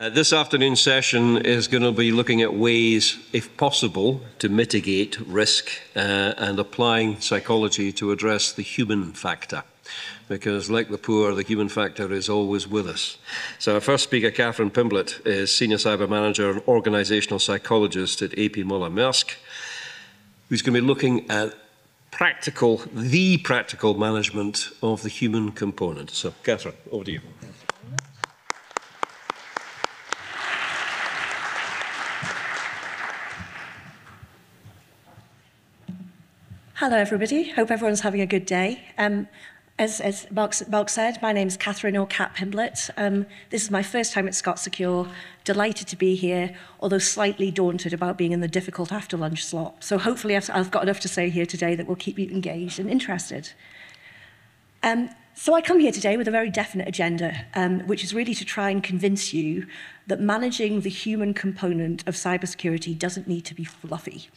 Uh, this afternoon's session is going to be looking at ways, if possible, to mitigate risk uh, and applying psychology to address the human factor. Because, like the poor, the human factor is always with us. So, our first speaker, Catherine Pimblett, is Senior Cyber Manager and Organisational Psychologist at AP Moller Maersk, who's going to be looking at practical, the practical management of the human component. So, Catherine, over to you. Hello, everybody. Hope everyone's having a good day. Um, as, as Mark, Mark, said, my name is Catherine Orcat Pimblett. Um, this is my first time at Scott Secure. Delighted to be here, although slightly daunted about being in the difficult after lunch slot. So hopefully I've, I've got enough to say here today that will keep you engaged and interested. Um, so I come here today with a very definite agenda, um, which is really to try and convince you that managing the human component of cybersecurity doesn't need to be fluffy.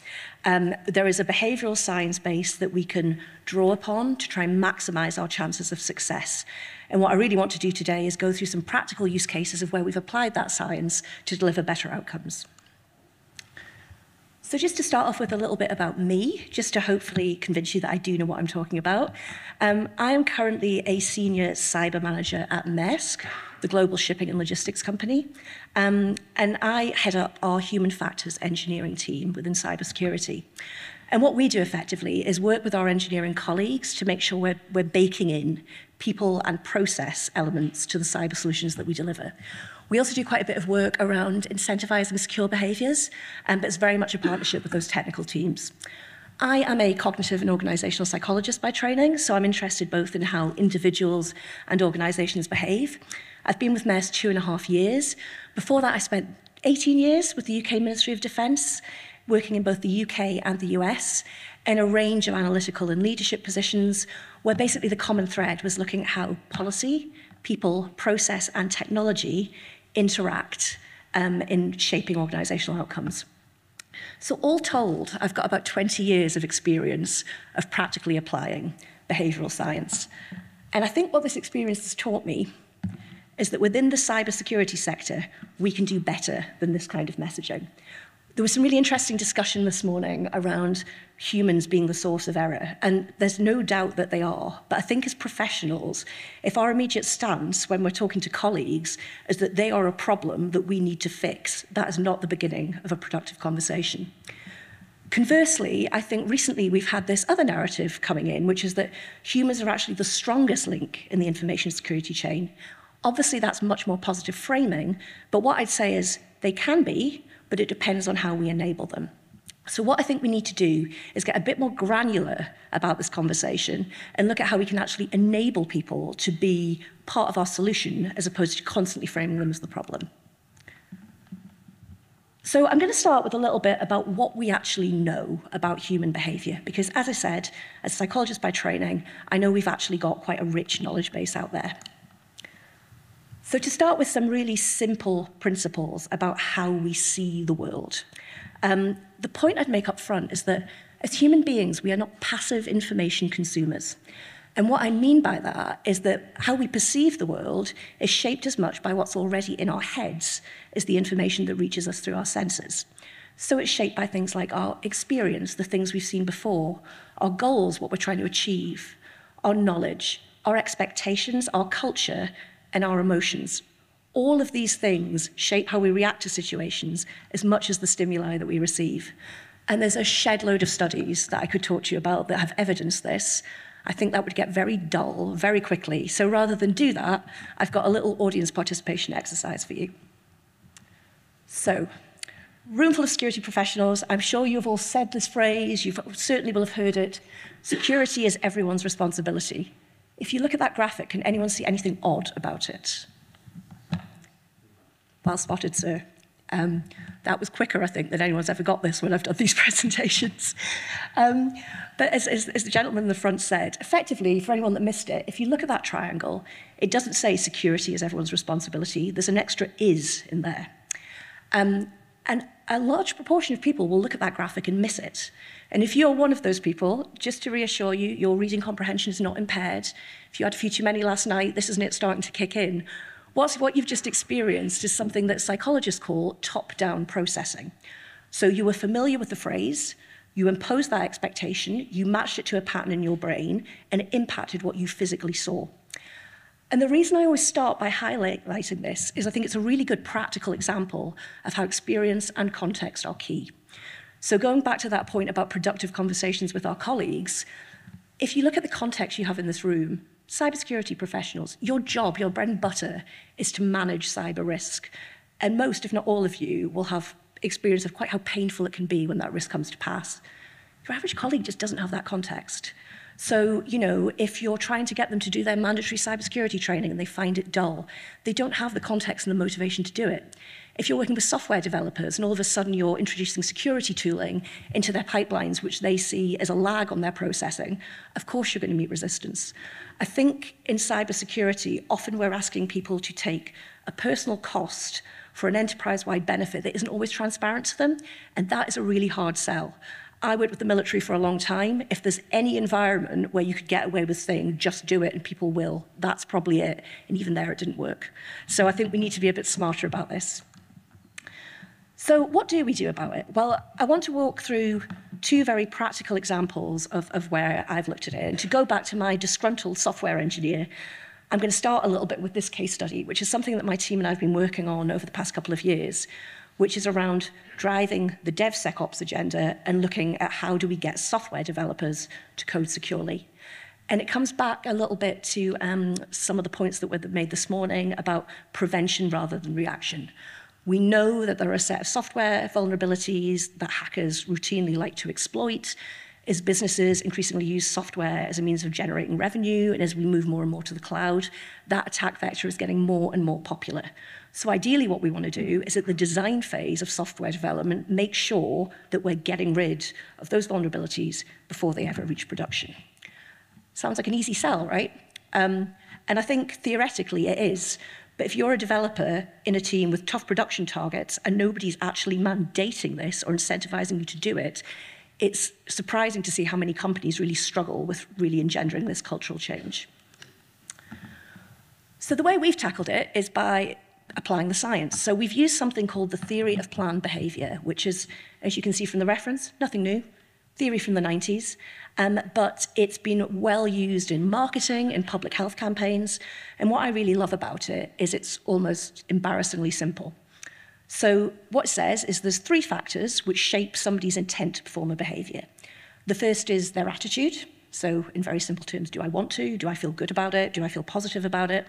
Um, there is a behavioral science base that we can draw upon to try and maximize our chances of success. And what I really want to do today is go through some practical use cases of where we've applied that science to deliver better outcomes. So just to start off with a little bit about me, just to hopefully convince you that I do know what I'm talking about. Um, I am currently a senior cyber manager at Maersk, the global shipping and logistics company. Um, and I head up our human factors engineering team within cybersecurity. And what we do effectively is work with our engineering colleagues to make sure we're, we're baking in people and process elements to the cyber solutions that we deliver. We also do quite a bit of work around incentivizing secure behaviors, um, but it's very much a partnership with those technical teams. I am a cognitive and organizational psychologist by training, so I'm interested both in how individuals and organizations behave. I've been with Maersk two and a half years. Before that, I spent 18 years with the UK Ministry of Defence, working in both the UK and the US in a range of analytical and leadership positions, where basically the common thread was looking at how policy, people, process, and technology interact um, in shaping organisational outcomes. So all told, I've got about 20 years of experience of practically applying behavioural science. And I think what this experience has taught me is that within the cybersecurity sector, we can do better than this kind of messaging. There was some really interesting discussion this morning around humans being the source of error, and there's no doubt that they are. But I think as professionals, if our immediate stance when we're talking to colleagues is that they are a problem that we need to fix, that is not the beginning of a productive conversation. Conversely, I think recently we've had this other narrative coming in, which is that humans are actually the strongest link in the information security chain. Obviously, that's much more positive framing, but what I'd say is they can be, but it depends on how we enable them. So what I think we need to do is get a bit more granular about this conversation and look at how we can actually enable people to be part of our solution as opposed to constantly framing them as the problem. So I'm going to start with a little bit about what we actually know about human behavior, because as I said, as a psychologist by training, I know we've actually got quite a rich knowledge base out there. So to start with some really simple principles about how we see the world. Um, the point I'd make up front is that as human beings, we are not passive information consumers. And what I mean by that is that how we perceive the world is shaped as much by what's already in our heads as the information that reaches us through our senses. So it's shaped by things like our experience, the things we've seen before, our goals, what we're trying to achieve, our knowledge, our expectations, our culture, and our emotions. All of these things shape how we react to situations as much as the stimuli that we receive. And there's a shed load of studies that I could talk to you about that have evidenced this. I think that would get very dull very quickly. So rather than do that, I've got a little audience participation exercise for you. So, room full of security professionals. I'm sure you've all said this phrase, you certainly will have heard it. Security is everyone's responsibility. If you look at that graphic, can anyone see anything odd about it? Well spotted, sir. Um, that was quicker, I think, than anyone's ever got this when I've done these presentations. Um, but as, as, as the gentleman in the front said, effectively, for anyone that missed it, if you look at that triangle, it doesn't say security is everyone's responsibility. There's an extra is in there. Um, and a large proportion of people will look at that graphic and miss it. And if you're one of those people, just to reassure you, your reading comprehension is not impaired. If you had a few too many last night, this isn't it starting to kick in. What's, what you've just experienced is something that psychologists call top-down processing. So you were familiar with the phrase, you imposed that expectation, you matched it to a pattern in your brain, and it impacted what you physically saw. And the reason I always start by highlighting this is I think it's a really good practical example of how experience and context are key. So going back to that point about productive conversations with our colleagues, if you look at the context you have in this room, cybersecurity professionals, your job, your bread and butter is to manage cyber risk. And most, if not all of you, will have experience of quite how painful it can be when that risk comes to pass. Your average colleague just doesn't have that context. So, you know, if you're trying to get them to do their mandatory cybersecurity training and they find it dull, they don't have the context and the motivation to do it. If you're working with software developers and all of a sudden you're introducing security tooling into their pipelines, which they see as a lag on their processing, of course you're going to meet resistance. I think in cybersecurity, often we're asking people to take a personal cost for an enterprise-wide benefit that isn't always transparent to them, and that is a really hard sell. I worked with the military for a long time. If there's any environment where you could get away with saying, just do it and people will, that's probably it. And even there, it didn't work. So I think we need to be a bit smarter about this. So what do we do about it? Well, I want to walk through two very practical examples of, of where I've looked at it. And to go back to my disgruntled software engineer, I'm going to start a little bit with this case study, which is something that my team and I have been working on over the past couple of years, which is around driving the DevSecOps agenda and looking at how do we get software developers to code securely. And it comes back a little bit to um, some of the points that were made this morning about prevention rather than reaction. We know that there are a set of software vulnerabilities that hackers routinely like to exploit, as businesses increasingly use software as a means of generating revenue, and as we move more and more to the cloud, that attack vector is getting more and more popular. So ideally what we want to do is at the design phase of software development, make sure that we're getting rid of those vulnerabilities before they ever reach production. Sounds like an easy sell, right? Um, and I think theoretically it is. But if you're a developer in a team with tough production targets and nobody's actually mandating this or incentivizing you to do it, it's surprising to see how many companies really struggle with really engendering this cultural change. So the way we've tackled it is by applying the science. So we've used something called the theory of planned behavior, which is, as you can see from the reference, nothing new, theory from the 90s, um, but it's been well used in marketing, in public health campaigns, and what I really love about it is it's almost embarrassingly simple. So what it says is there's three factors which shape somebody's intent to perform a behavior. The first is their attitude. So in very simple terms, do I want to? Do I feel good about it? Do I feel positive about it?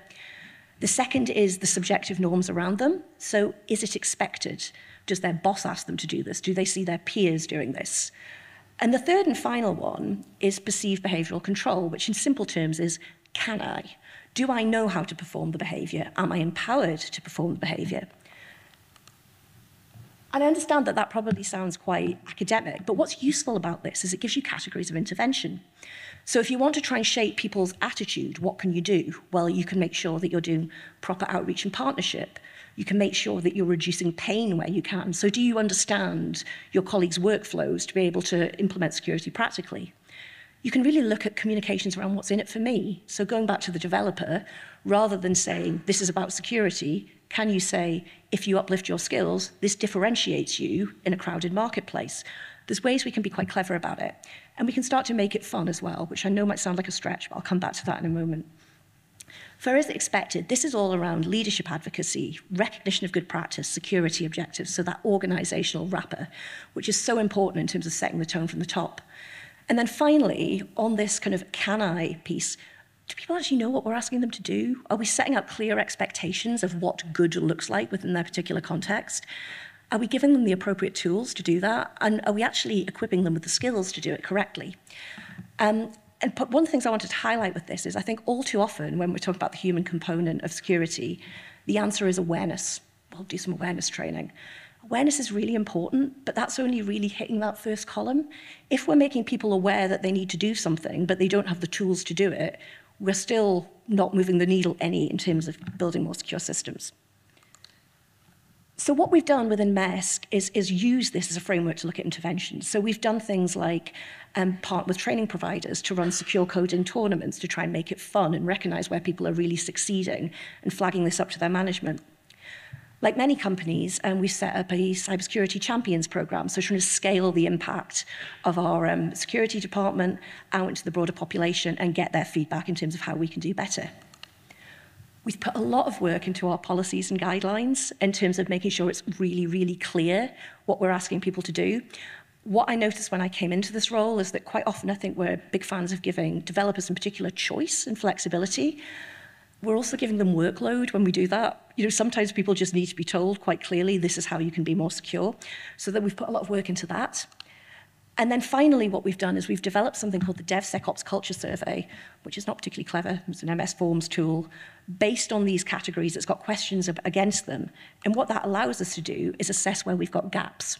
The second is the subjective norms around them. So is it expected? Does their boss ask them to do this? Do they see their peers doing this? And the third and final one is perceived behavioral control, which in simple terms is, can I? Do I know how to perform the behavior? Am I empowered to perform the behavior? And I understand that that probably sounds quite academic, but what's useful about this is it gives you categories of intervention. So if you want to try and shape people's attitude, what can you do? Well, you can make sure that you're doing proper outreach and partnership. You can make sure that you're reducing pain where you can. So do you understand your colleagues' workflows to be able to implement security practically? You can really look at communications around what's in it for me. So going back to the developer, rather than saying this is about security, can you say, if you uplift your skills, this differentiates you in a crowded marketplace? There's ways we can be quite clever about it. And we can start to make it fun as well, which I know might sound like a stretch, but I'll come back to that in a moment. For as expected, this is all around leadership advocacy, recognition of good practice, security objectives, so that organizational wrapper, which is so important in terms of setting the tone from the top. And then finally, on this kind of can I piece, do people actually know what we're asking them to do? Are we setting up clear expectations of what good looks like within their particular context? Are we giving them the appropriate tools to do that? And are we actually equipping them with the skills to do it correctly? Um, and one of the things I wanted to highlight with this is I think all too often when we're talking about the human component of security, the answer is awareness. We'll do some awareness training. Awareness is really important, but that's only really hitting that first column. If we're making people aware that they need to do something, but they don't have the tools to do it, we're still not moving the needle any in terms of building more secure systems. So what we've done within Maersk is, is use this as a framework to look at interventions. So we've done things like um, part with training providers to run secure coding tournaments to try and make it fun and recognize where people are really succeeding and flagging this up to their management. Like many companies, um, we set up a cybersecurity champions program, so trying to scale the impact of our um, security department out into the broader population and get their feedback in terms of how we can do better. We've put a lot of work into our policies and guidelines in terms of making sure it's really, really clear what we're asking people to do. What I noticed when I came into this role is that quite often I think we're big fans of giving developers in particular choice and flexibility, we're also giving them workload when we do that. You know, sometimes people just need to be told quite clearly, this is how you can be more secure. So that we've put a lot of work into that. And then finally, what we've done is we've developed something called the DevSecOps Culture Survey, which is not particularly clever. It's an MS Forms tool. Based on these categories, it's got questions against them. And what that allows us to do is assess where we've got gaps.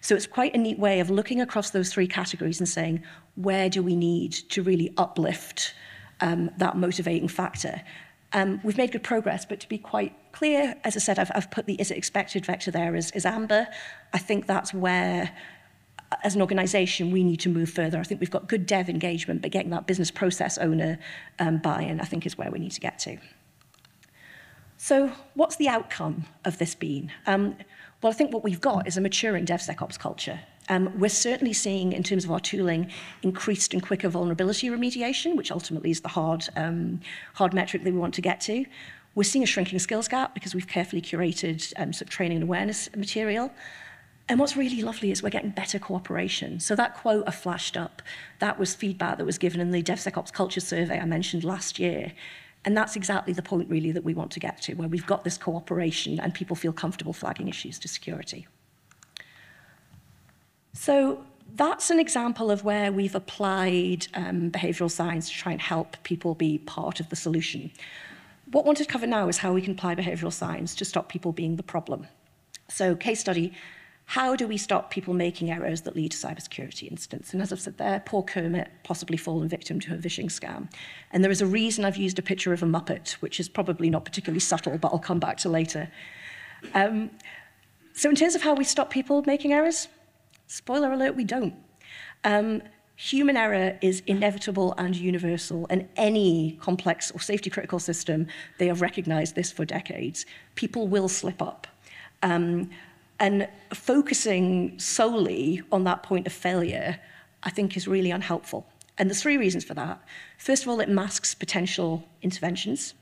So it's quite a neat way of looking across those three categories and saying, where do we need to really uplift um, that motivating factor? Um, we've made good progress, but to be quite clear, as I said, I've, I've put the is it expected vector there as, as amber. I think that's where as an organisation, we need to move further. I think we've got good dev engagement, but getting that business process owner um, buy-in, I think, is where we need to get to. So what's the outcome of this been? Um, well, I think what we've got is a maturing DevSecOps culture. Um, we're certainly seeing, in terms of our tooling, increased and quicker vulnerability remediation, which ultimately is the hard, um, hard metric that we want to get to. We're seeing a shrinking skills gap because we've carefully curated um, sort of training and awareness material. And what's really lovely is we're getting better cooperation. So that quote I flashed up, that was feedback that was given in the DevSecOps culture survey I mentioned last year. And that's exactly the point really that we want to get to, where we've got this cooperation and people feel comfortable flagging issues to security. So that's an example of where we've applied um, behavioural science to try and help people be part of the solution. What I want to cover now is how we can apply behavioural science to stop people being the problem. So case study, how do we stop people making errors that lead to cybersecurity incidents? And as I've said there, poor Kermit possibly fallen victim to a phishing scam. And there is a reason I've used a picture of a Muppet, which is probably not particularly subtle, but I'll come back to later. Um, so in terms of how we stop people making errors, Spoiler alert, we don't. Um, human error is inevitable and universal, and any complex or safety critical system, they have recognized this for decades. People will slip up. Um, and focusing solely on that point of failure, I think is really unhelpful. And there's three reasons for that. First of all, it masks potential interventions.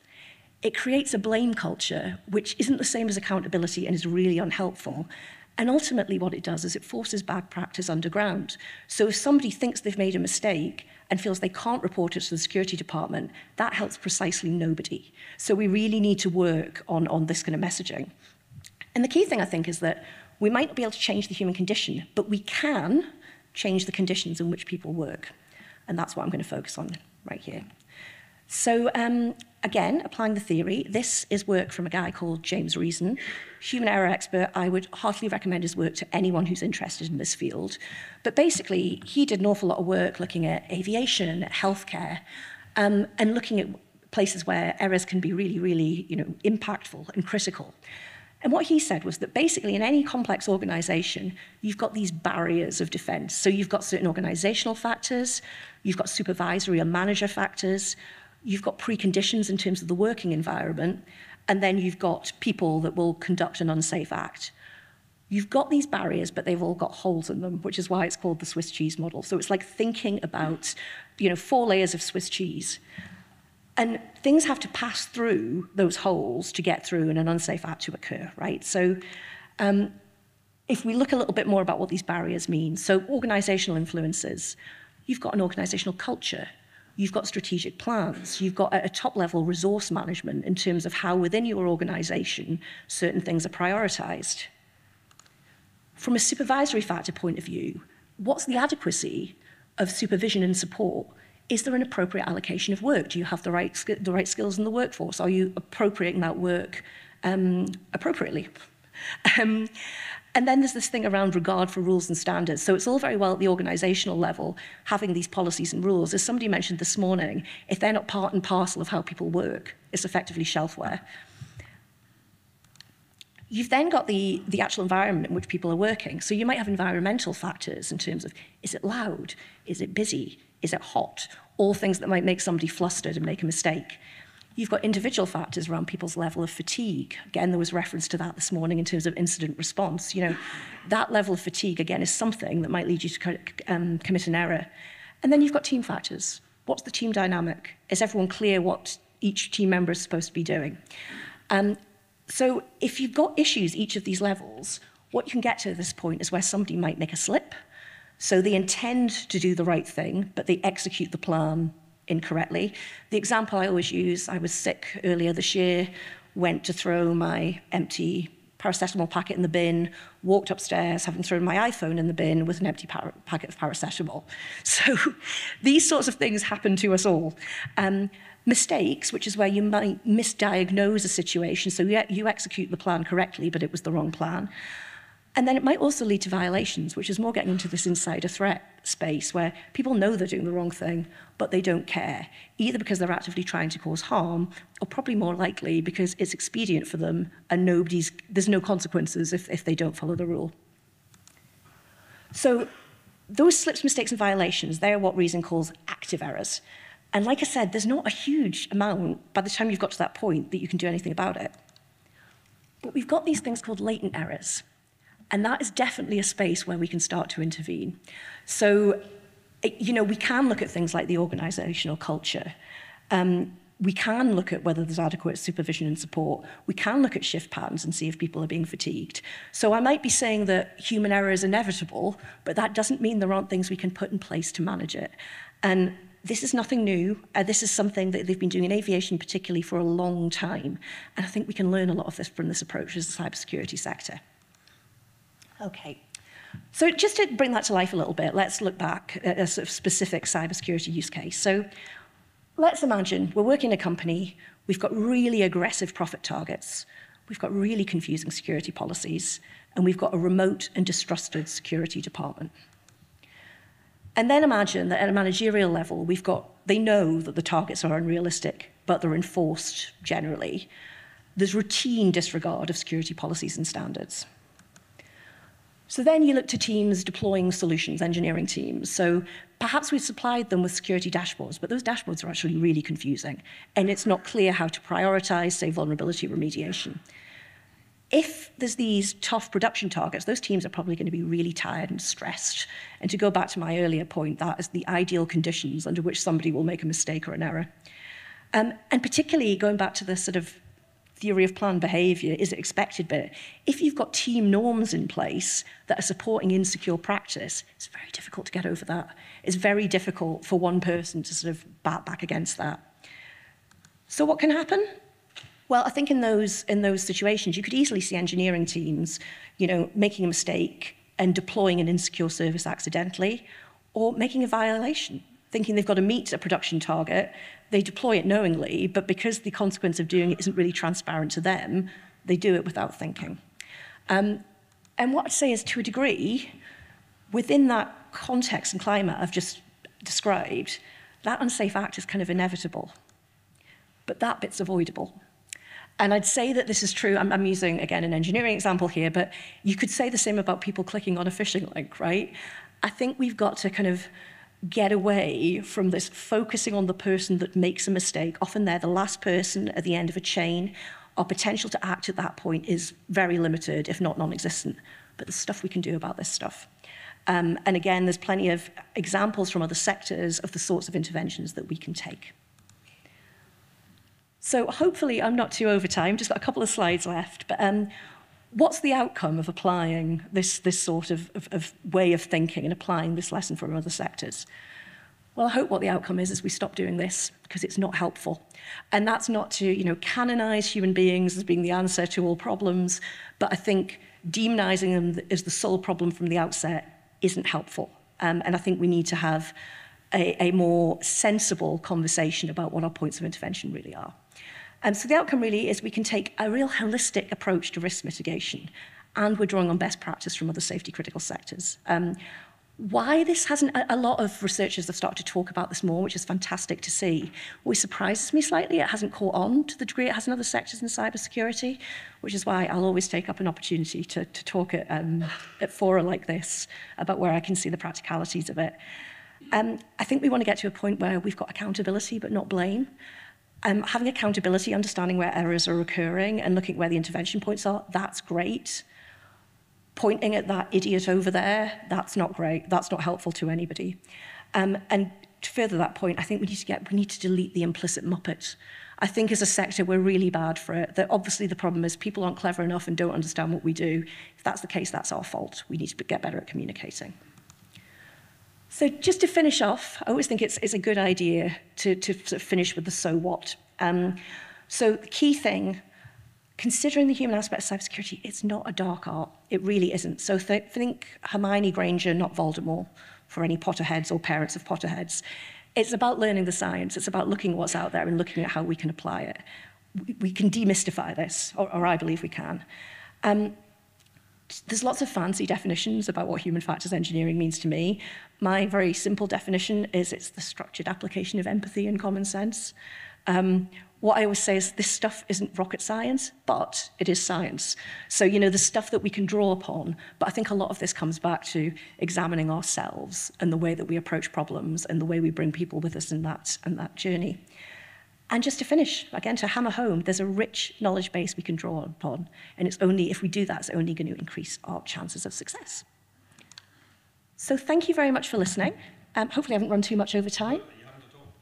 It creates a blame culture, which isn't the same as accountability and is really unhelpful. And ultimately what it does is it forces bad practice underground. So if somebody thinks they've made a mistake and feels they can't report it to the security department, that helps precisely nobody. So we really need to work on, on this kind of messaging. And the key thing, I think, is that we might not be able to change the human condition, but we can change the conditions in which people work. And that's what I'm going to focus on right here. So um, again, applying the theory, this is work from a guy called James Reason, human error expert. I would heartily recommend his work to anyone who's interested in this field. But basically, he did an awful lot of work looking at aviation, at healthcare, um, and looking at places where errors can be really, really you know, impactful and critical. And what he said was that basically in any complex organization, you've got these barriers of defense. So you've got certain organizational factors, you've got supervisory or manager factors, you've got preconditions in terms of the working environment, and then you've got people that will conduct an unsafe act. You've got these barriers, but they've all got holes in them, which is why it's called the Swiss cheese model. So it's like thinking about, you know, four layers of Swiss cheese. And things have to pass through those holes to get through and an unsafe act to occur, right? So um, if we look a little bit more about what these barriers mean, so organizational influences, you've got an organizational culture, You've got strategic plans. You've got at a top level resource management in terms of how within your organisation certain things are prioritised. From a supervisory factor point of view, what's the adequacy of supervision and support is there an appropriate allocation of work? Do you have the right, the right skills in the workforce? Are you appropriating that work um, appropriately? Um, and then there's this thing around regard for rules and standards. So it's all very well at the organizational level, having these policies and rules. As somebody mentioned this morning, if they're not part and parcel of how people work, it's effectively shelfware. You've then got the, the actual environment in which people are working. So you might have environmental factors in terms of is it loud? Is it busy? Is it hot? All things that might make somebody flustered and make a mistake. You've got individual factors around people's level of fatigue. Again, there was reference to that this morning in terms of incident response. You know, that level of fatigue, again, is something that might lead you to um, commit an error. And then you've got team factors. What's the team dynamic? Is everyone clear what each team member is supposed to be doing? Um, so if you've got issues each of these levels, what you can get to this point is where somebody might make a slip. So they intend to do the right thing, but they execute the plan incorrectly. The example I always use, I was sick earlier this year, went to throw my empty paracetamol packet in the bin, walked upstairs, having thrown my iPhone in the bin with an empty packet of paracetamol. So these sorts of things happen to us all. Um, mistakes, which is where you might misdiagnose a situation. So you, you execute the plan correctly, but it was the wrong plan. And then it might also lead to violations, which is more getting into this insider threat space where people know they're doing the wrong thing, but they don't care, either because they're actively trying to cause harm, or probably more likely because it's expedient for them and nobody's, there's no consequences if, if they don't follow the rule. So those slips, mistakes, and violations, they're what reason calls active errors. And like I said, there's not a huge amount by the time you've got to that point that you can do anything about it. But we've got these things called latent errors. And that is definitely a space where we can start to intervene. So, you know, we can look at things like the organizational culture. Um, we can look at whether there's adequate supervision and support. We can look at shift patterns and see if people are being fatigued. So I might be saying that human error is inevitable, but that doesn't mean there aren't things we can put in place to manage it. And this is nothing new. Uh, this is something that they've been doing in aviation particularly for a long time. And I think we can learn a lot of this from this approach as the cybersecurity sector. Okay. So just to bring that to life a little bit, let's look back at a sort of specific cybersecurity use case. So let's imagine we're working in a company, we've got really aggressive profit targets, we've got really confusing security policies, and we've got a remote and distrusted security department. And then imagine that at a managerial level, we've got, they know that the targets are unrealistic, but they're enforced generally. There's routine disregard of security policies and standards. So then you look to teams deploying solutions, engineering teams. So perhaps we've supplied them with security dashboards, but those dashboards are actually really confusing. And it's not clear how to prioritize, say, vulnerability remediation if there's these tough production targets, those teams are probably going to be really tired and stressed. And to go back to my earlier point, that is the ideal conditions under which somebody will make a mistake or an error. Um, and particularly going back to the sort of theory of planned behavior, is it expected bit? If you've got team norms in place that are supporting insecure practice, it's very difficult to get over that. It's very difficult for one person to sort of bat back against that. So what can happen? Well, I think in those, in those situations, you could easily see engineering teams, you know, making a mistake and deploying an insecure service accidentally, or making a violation, thinking they've got to meet a production target, they deploy it knowingly, but because the consequence of doing it isn't really transparent to them, they do it without thinking. Um, and what I'd say is, to a degree, within that context and climate I've just described, that unsafe act is kind of inevitable. But that bit's avoidable. And I'd say that this is true. I'm, I'm, using, again, an engineering example here, but you could say the same about people clicking on a phishing link, right? I think we've got to kind of get away from this focusing on the person that makes a mistake. Often they're the last person at the end of a chain. Our potential to act at that point is very limited, if not non existent. But there's stuff we can do about this stuff. Um, and again, there's plenty of examples from other sectors of the sorts of interventions that we can take. So hopefully I'm not too over time, just got a couple of slides left. But um, what's the outcome of applying this, this sort of, of, of way of thinking and applying this lesson from other sectors? Well, I hope what the outcome is is we stop doing this because it's not helpful. And that's not to, you know, canonize human beings as being the answer to all problems, but I think demonizing them as the sole problem from the outset isn't helpful. Um, and I think we need to have a, a more sensible conversation about what our points of intervention really are. Um, so the outcome really is we can take a real holistic approach to risk mitigation, and we're drawing on best practice from other safety critical sectors. Um, Why this hasn't, a, lot of researchers have started to talk about this more, which is fantastic to see. What surprises me slightly, it hasn't caught on to the degree it has in other sectors in cybersecurity, which is why I'll always take up an opportunity to, to talk at, um, at fora like this about where I can see the practicalities of it. Um, I think we want to get to a point where we've got accountability but not blame. Um, having accountability, understanding where errors are occurring and looking where the intervention points are, that's great. Pointing at that idiot over there, that's not great. That's not helpful to anybody. Um, and to further that point, I think we need to get we need to delete the implicit muppet. I think as a sector we're really bad for it. That obviously the problem is people aren't clever enough and don't understand what we do. If that's the case, that's our fault. We need to get better at communicating. So just to finish off, I always think it's, it's a good idea to, to finish with the so what. Um, so the key thing, considering the human aspect of cybersecurity, it's not a dark art. It really isn't. So th think Hermione Granger, not Voldemort, for any Potterheads or parents of Potterheads. It's about learning the science. It's about looking at what's out there and looking at how we can apply it. We, we can demystify this, or, or I believe we can. Um, there's lots of fancy definitions about what human factors engineering means to me. My very simple definition is it's the structured application of empathy and common sense. Um, what I always say is this stuff isn't rocket science, but it is science. So, you know, the stuff that we can draw upon, but I think a lot of this comes back to examining ourselves and the way that we approach problems and the way we bring people with us in that, in that journey. And just to finish, again, to hammer home, there's a rich knowledge base we can draw upon. And it's only, if we do that, it's only going to increase our chances of success. So thank you very much for listening. Um, hopefully I haven't run too much over time.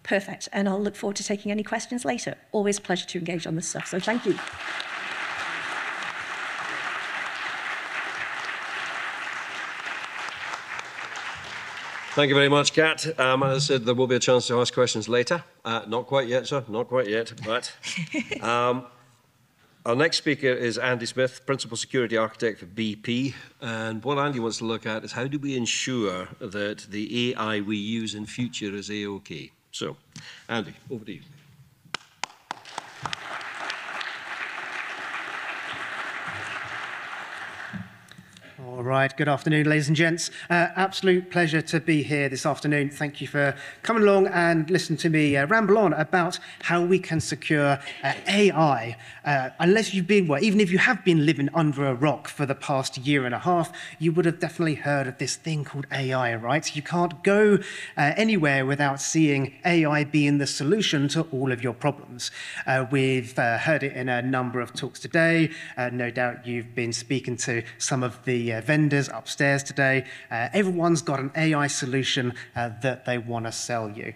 Perfect. And I'll look forward to taking any questions later. Always a pleasure to engage on this stuff. So thank you. Thank you very much, Kat. Um, as I said, there will be a chance to ask questions later. Uh, not quite yet, sir. Not quite yet, but um, our next speaker is Andy Smith, Principal Security Architect for BP. And what Andy wants to look at is how do we ensure that the AI we use in future is A-OK? So, Andy, over to you. All right, good afternoon, ladies and gents. Uh, absolute pleasure to be here this afternoon. Thank you for coming along and listening to me uh, ramble on about how we can secure uh, AI. Uh, unless you've been, well, even if you have been living under a rock for the past year and a half, you would have definitely heard of this thing called AI, right? You can't go uh, anywhere without seeing AI being the solution to all of your problems. Uh, we've heard it in a number of talks today. no doubt you've been speaking to some of the vendors upstairs today. Uh, everyone's got an AI solution uh, that they want to sell you.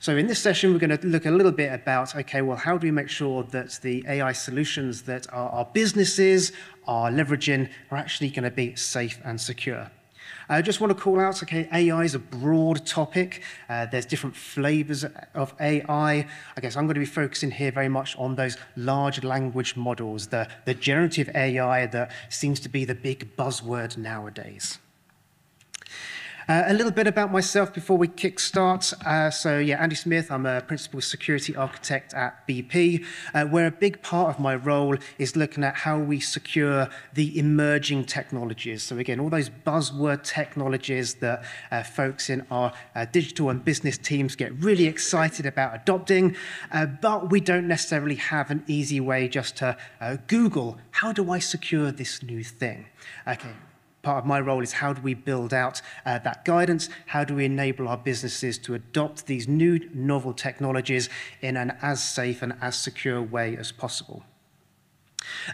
So in this session, we're going to look a little bit about, okay, well, how do we make sure that the AI solutions that our, our businesses are leveraging are actually going to be safe and secure? I just want to call out, okay, AI is a broad topic. Uh, there's different flavors of AI. I guess I'm going to be focusing here very much on those large language models, the, the generative AI that seems to be the big buzzword nowadays. Uh, a little bit about myself before we kickstart. Uh, so yeah, Andy Smith, I'm a principal security architect at BP, uh, where a big part of my role is looking at how we secure the emerging technologies. So again, all those buzzword technologies that uh, folks in our uh, digital and business teams get really excited about adopting, uh, but we don't necessarily have an easy way just to Google, how do I secure this new thing? Okay, part of my role is how do we build out uh, that guidance? How do we enable our businesses to adopt these new novel technologies in an as safe and as secure way as possible?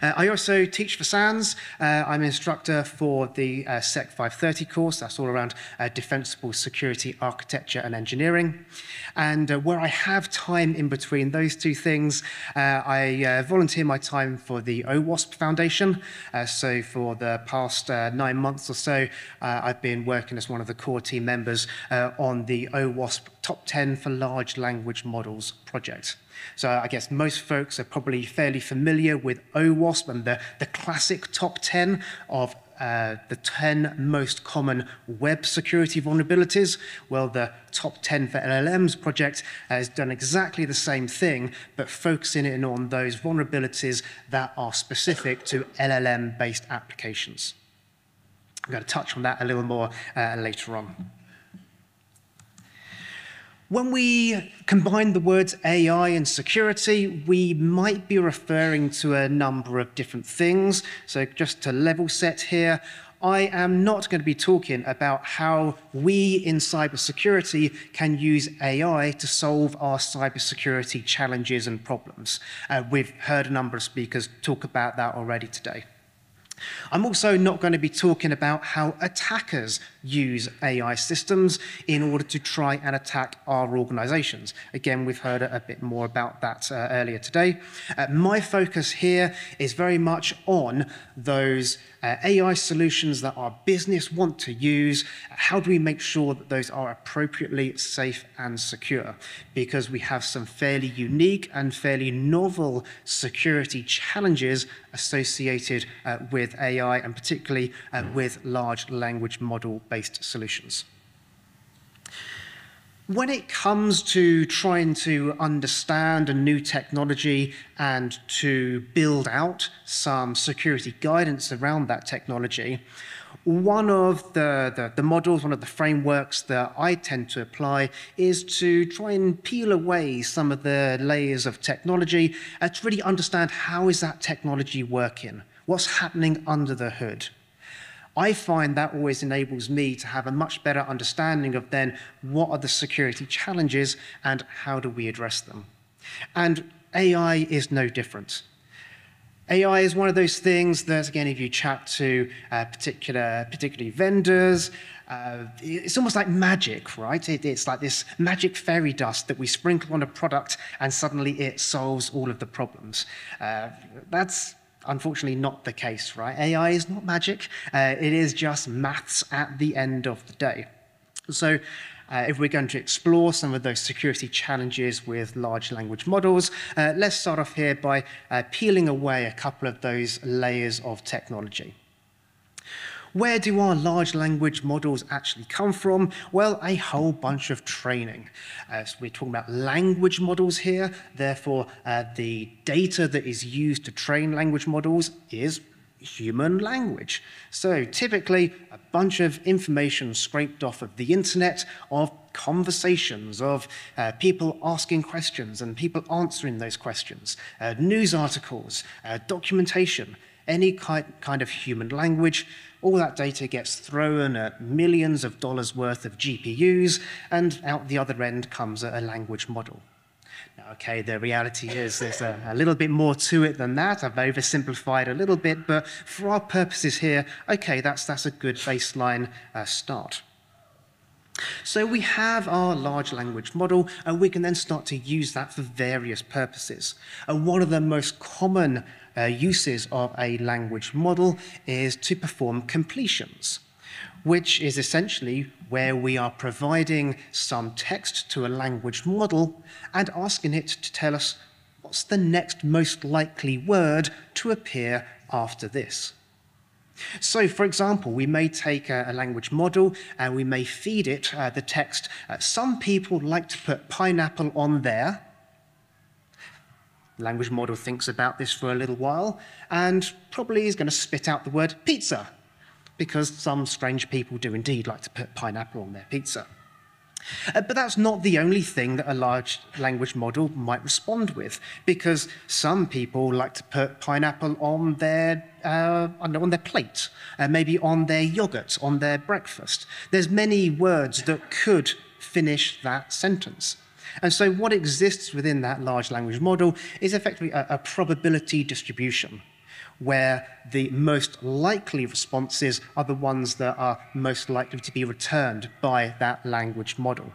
Uh, I also teach for SANS. Uh, I'm an instructor for the uh, SEC 530 course. That's all around uh, defensible security architecture and engineering. And uh, where I have time in between those two things, uh, I volunteer my time for the OWASP Foundation. so for the past nine months or so, I've been working as one of the core team members on the OWASP Top 10 for Large Language Models project. So I guess most folks are probably fairly familiar with OWASP and the, the classic top 10 of uh, the 10 most common web security vulnerabilities. Well, the top 10 for LLMs project has done exactly the same thing, but focusing in on those vulnerabilities that are specific to LLM-based applications. I'm going to touch on that a little more uh, later on. When we combine the words AI and security, we might be referring to a number of different things. So just to level set here, I am not going to be talking about how we in cybersecurity can use AI to solve our cybersecurity challenges and problems. Uh, we've heard a number of speakers talk about that already today. I'm also not going to be talking about how attackers use AI systems in order to try and attack our organizations. Again, we've heard a, bit more about that uh, earlier today. Uh, my focus here is very much on those uh, AI solutions that our business want to use. How do we make sure that those are appropriately safe and secure? Because we have some fairly unique and fairly novel security challenges associated uh, with AI and particularly uh, with large language model based solutions. When it comes to trying to understand a new technology and to build out some security guidance around that technology, one of the, the, the, models, one of the frameworks that I tend to apply is to try and peel away some of the layers of technology and to really understand how is that technology working? What's happening under the hood? I find that always enables me to have a much better understanding of then what are the security challenges and how do we address them. And AI is no different. AI is one of those things that, again, if you chat to uh, particular, particularly vendors, uh, it's almost like magic, right? It, it's like this magic fairy dust that we sprinkle on a product and suddenly it solves all of the problems. Uh, that's unfortunately not the case, right? AI is not magic. Uh, it is just maths at the end of the day. So uh, if we're going to explore some of those security challenges with large language models, uh, let's start off here by uh, peeling away a couple of those layers of technology. Where do our large language models actually come from? Well, a whole bunch of training. Uh, so we're talking about language models here. Therefore, uh, the data that is used to train language models is human language. So typically, a bunch of information scraped off of the internet of conversations, of uh, people asking questions and people answering those questions, uh, news articles, uh, documentation, any kind, kind of human language all that data gets thrown at millions of dollars worth of GPUs, and out the other end comes a, language model. Now, okay, the reality is there's a, a, little bit more to it than that. I've oversimplified a little bit, but for our purposes here, okay, that's, that's a good baseline uh, start. So we have our large language model, and we can then start to use that for various purposes. And one of the most common uh, uses of a language model is to perform completions, which is essentially where we are providing some text to a language model and asking it to tell us what's the next most likely word to appear after this. So, for example, we may take a, language model and we may feed it uh, the text. Uh, some people like to put pineapple on there language model thinks about this for a little while and probably is going to spit out the word pizza because some strange people do indeed like to put pineapple on their pizza. Uh, but that's not the only thing that a large language model might respond with, because some people like to put pineapple on their uh, on their plate, uh, maybe on their yogurt, on their breakfast. There's many words that could finish that sentence. And so what exists within that large language model is effectively a, a probability distribution where the most likely responses are the ones that are most likely to be returned by that language model.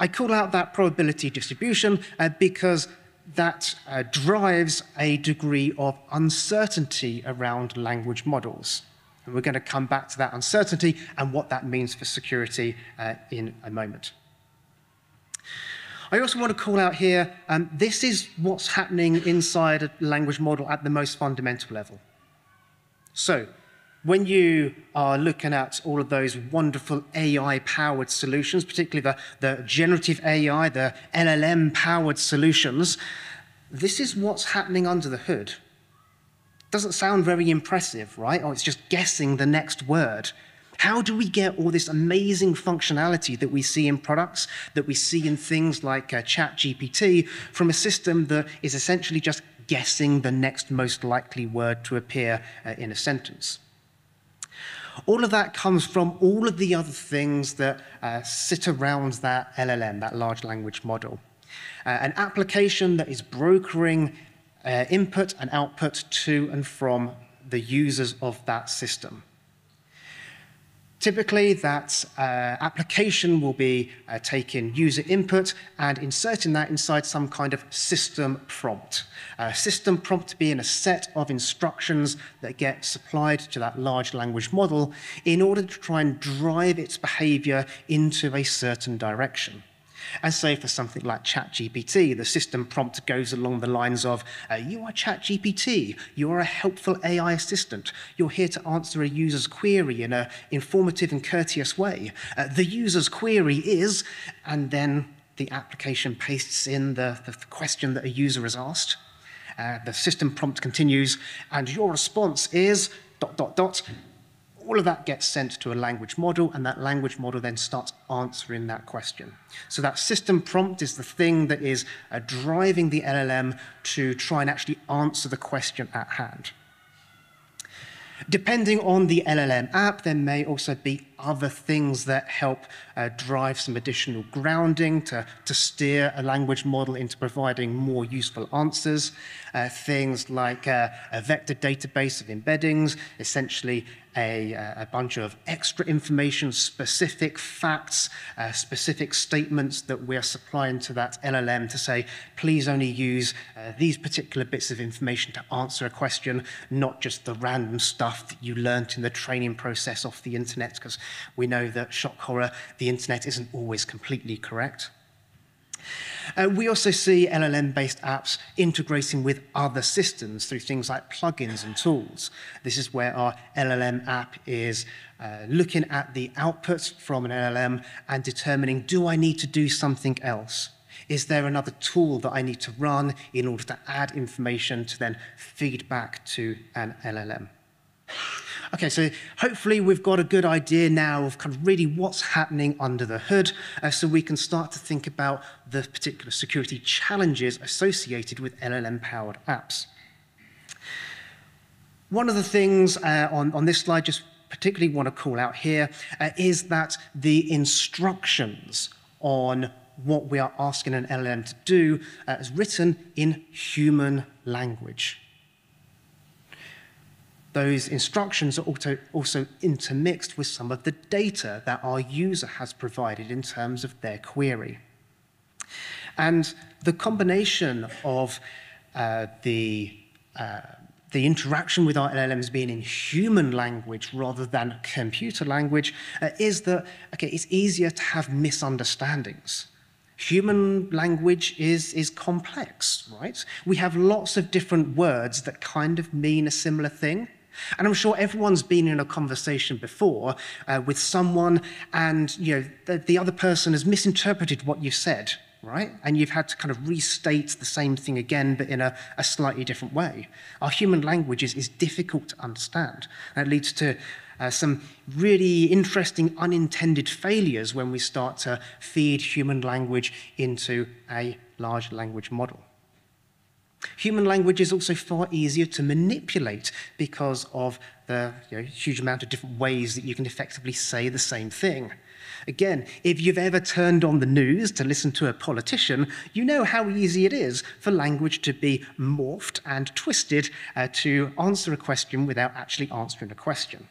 I call out that probability distribution uh, because that uh, drives a degree of uncertainty around language models. And we're going to come back to that uncertainty and what that means for security uh, in a moment. I also want to call out here, um, this is what's happening inside a language model at the most fundamental level. So when you are looking at all of those wonderful AI-powered solutions, particularly the, the generative AI, the LLM-powered solutions, this is what's happening under the hood. Doesn't sound very impressive, right? Or it's just guessing the next word. How do we get all this amazing functionality that we see in products, that we see in things like uh, ChatGPT, from a system that is essentially just guessing the next most likely word to appear uh, in a sentence? All of that comes from all of the other things that uh, sit around that LLM, that large language model. Uh, an application that is brokering uh, input and output to and from the users of that system. Typically, that uh, application will be uh, taking user input and inserting that inside some kind of system prompt. A system prompt being a set of instructions that get supplied to that large language model in order to try and drive its behavior into a certain direction. And say for something like ChatGPT, the system prompt goes along the lines of, uh, you are ChatGPT, you are a helpful AI assistant, you're here to answer a user's query in an informative and courteous way. Uh, the user's query is, and then the application pastes in the, the question that a user has asked. Uh, the system prompt continues, and your response is dot, dot, dot, all of that gets sent to a language model, and that language model then starts answering that question. So that system prompt is the thing that is uh, driving the LLM to try and actually answer the question at hand. Depending on the LLM app, there may also be other things that help uh, drive some additional grounding to, to steer a language model into providing more useful answers. Uh, things like uh, a vector database of embeddings, essentially a, uh, a bunch of extra information, specific facts, uh, specific statements that we're supplying to that LLM to say, please only use uh, these particular bits of information to answer a question, not just the random stuff that you learnt in the training process off the internet, because we know that, shock horror, the internet isn't always completely correct. Uh, we also see LLM-based apps integrating with other systems through things like plugins and tools. This is where our LLM app is uh, looking at the outputs from an LLM and determining, do I need to do something else? Is there another tool that I need to run in order to add information to then feed back to an LLM? Okay, so hopefully we've got a good idea now of kind of really what's happening under the hood uh, so we can start to think about the particular security challenges associated with LLM-powered apps. One of the things uh, on, on this slide, just particularly want to call out here, uh, is that the instructions on what we are asking an LLM to do uh, is written in human language those instructions are also, intermixed with some of the data that our user has provided in terms of their query. And the combination of uh, the, uh, the interaction with our LLMs being in human language rather than computer language uh, is that, okay, it's easier to have misunderstandings. Human language is, is complex, right? We have lots of different words that kind of mean a similar thing. And I'm sure everyone's been in a conversation before uh, with someone and you know the, the other person has misinterpreted what you said, right? And you've had to kind of restate the same thing again, but in a, a slightly different way. Our human language is, is difficult to understand. And it leads to uh, some really interesting unintended failures when we start to feed human language into a large language model. Human language is also far easier to manipulate because of the you know, huge amount of different ways that you can effectively say the same thing. Again, if you've ever turned on the news to listen to a politician, you know how easy it is for language to be morphed and twisted uh, to answer a question without actually answering a question.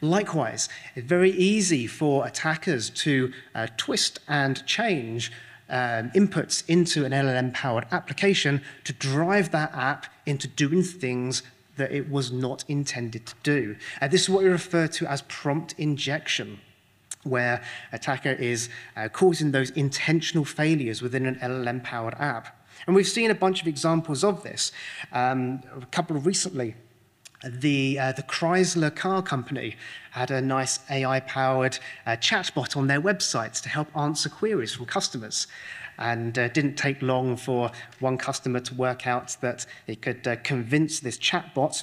Likewise, it's very easy for attackers to uh, twist and change um, inputs into an LLM-powered application to drive that app into doing things that it was not intended to do. And this is what we refer to as prompt injection where attacker is uh, causing those intentional failures within an LLM-powered app. And we've seen a bunch of examples of this. Um, a couple recently, the, uh, the Chrysler car company had a nice AI-powered uh, chatbot on their websites to help answer queries from customers. And uh, didn't take long for one customer to work out that it could uh, convince this chatbot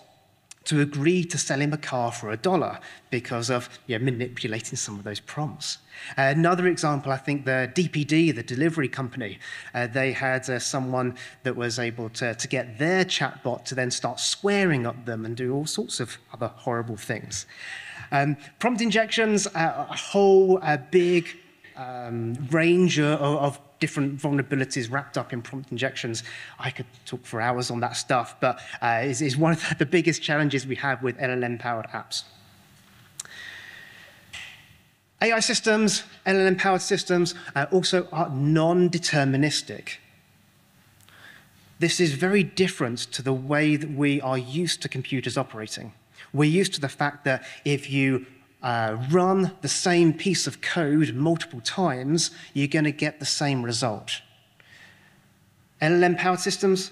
to agree to sell him a car for a dollar because of you know, manipulating some of those prompts. Uh, another example, I think the DPD, the delivery company, uh, they had uh, someone that was able to, to get their chatbot to then start swearing at them and do all sorts of other horrible things. Um, prompt injections, uh, a whole uh, big um, range of, of different vulnerabilities wrapped up in prompt injections. I could talk for hours on that stuff, but uh, is, one of the biggest challenges we have with LLM-powered apps. AI systems, LLM-powered systems, uh, also are non-deterministic. This is very different to the way that we are used to computers operating. We're used to the fact that if you uh, run the same piece of code multiple times, you're going to get the same result. LLM-powered systems,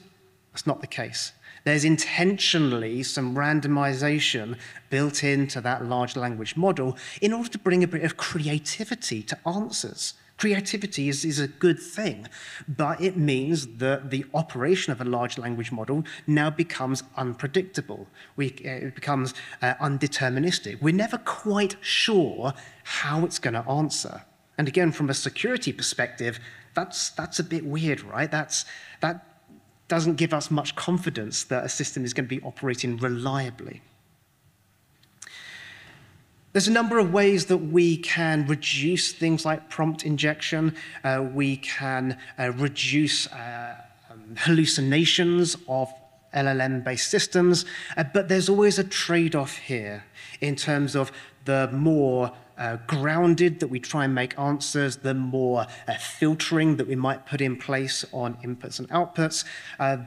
that's not the case. There's intentionally some randomization built into that large language model in order to bring a bit of creativity to answers. Creativity is, is a good thing, but it means that the operation of a large language model now becomes unpredictable. We, uh, it becomes uh, undeterministic. We're never quite sure how it's going to answer. And again, from a security perspective, that's, that's a bit weird, right? That's, that doesn't give us much confidence that a system is going to be operating reliably. There's a number of ways that we can reduce things like prompt injection. Uh, we can uh, reduce uh, um, hallucinations of LLM-based systems, uh, but there's always a trade-off here in terms of the more uh, grounded that we try and make answers, the more uh, filtering that we might put in place on inputs and outputs,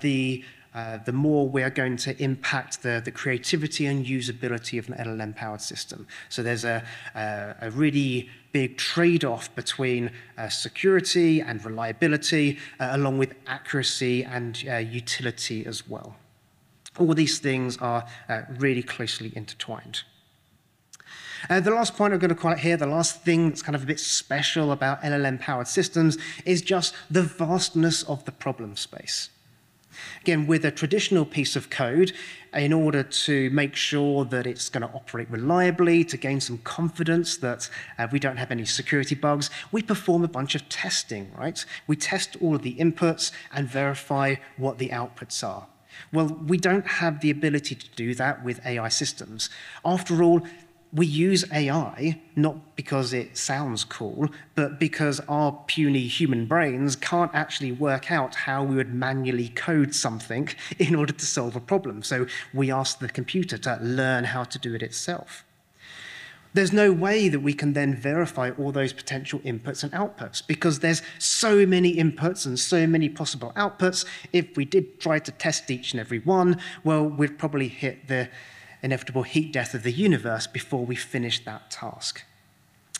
the uh, the more we are going to impact the, the creativity and usability of an LLM-powered system. So there's a, a, a really big trade-off between uh, security and reliability, uh, along with accuracy and uh, utility as well. All these things are uh, really closely intertwined. Uh, the last point I'm going to call it here, the last thing that's kind of a bit special about LLM-powered systems is just the vastness of the problem space. Again, with a traditional piece of code, in order to make sure that it's going to operate reliably, to gain some confidence that uh, we don't have any security bugs, we perform a bunch of testing, right? We test all of the inputs and verify what the outputs are. Well, we don't have the ability to do that with AI systems. After all, we use AI not because it sounds cool, but because our puny human brains can't actually work out how we would manually code something in order to solve a problem. So we ask the computer to learn how to do it itself. There's no way that we can then verify all those potential inputs and outputs because there's so many inputs and so many possible outputs. If we did try to test each and every one, well, we'd probably hit the inevitable heat death of the universe before we finish that task.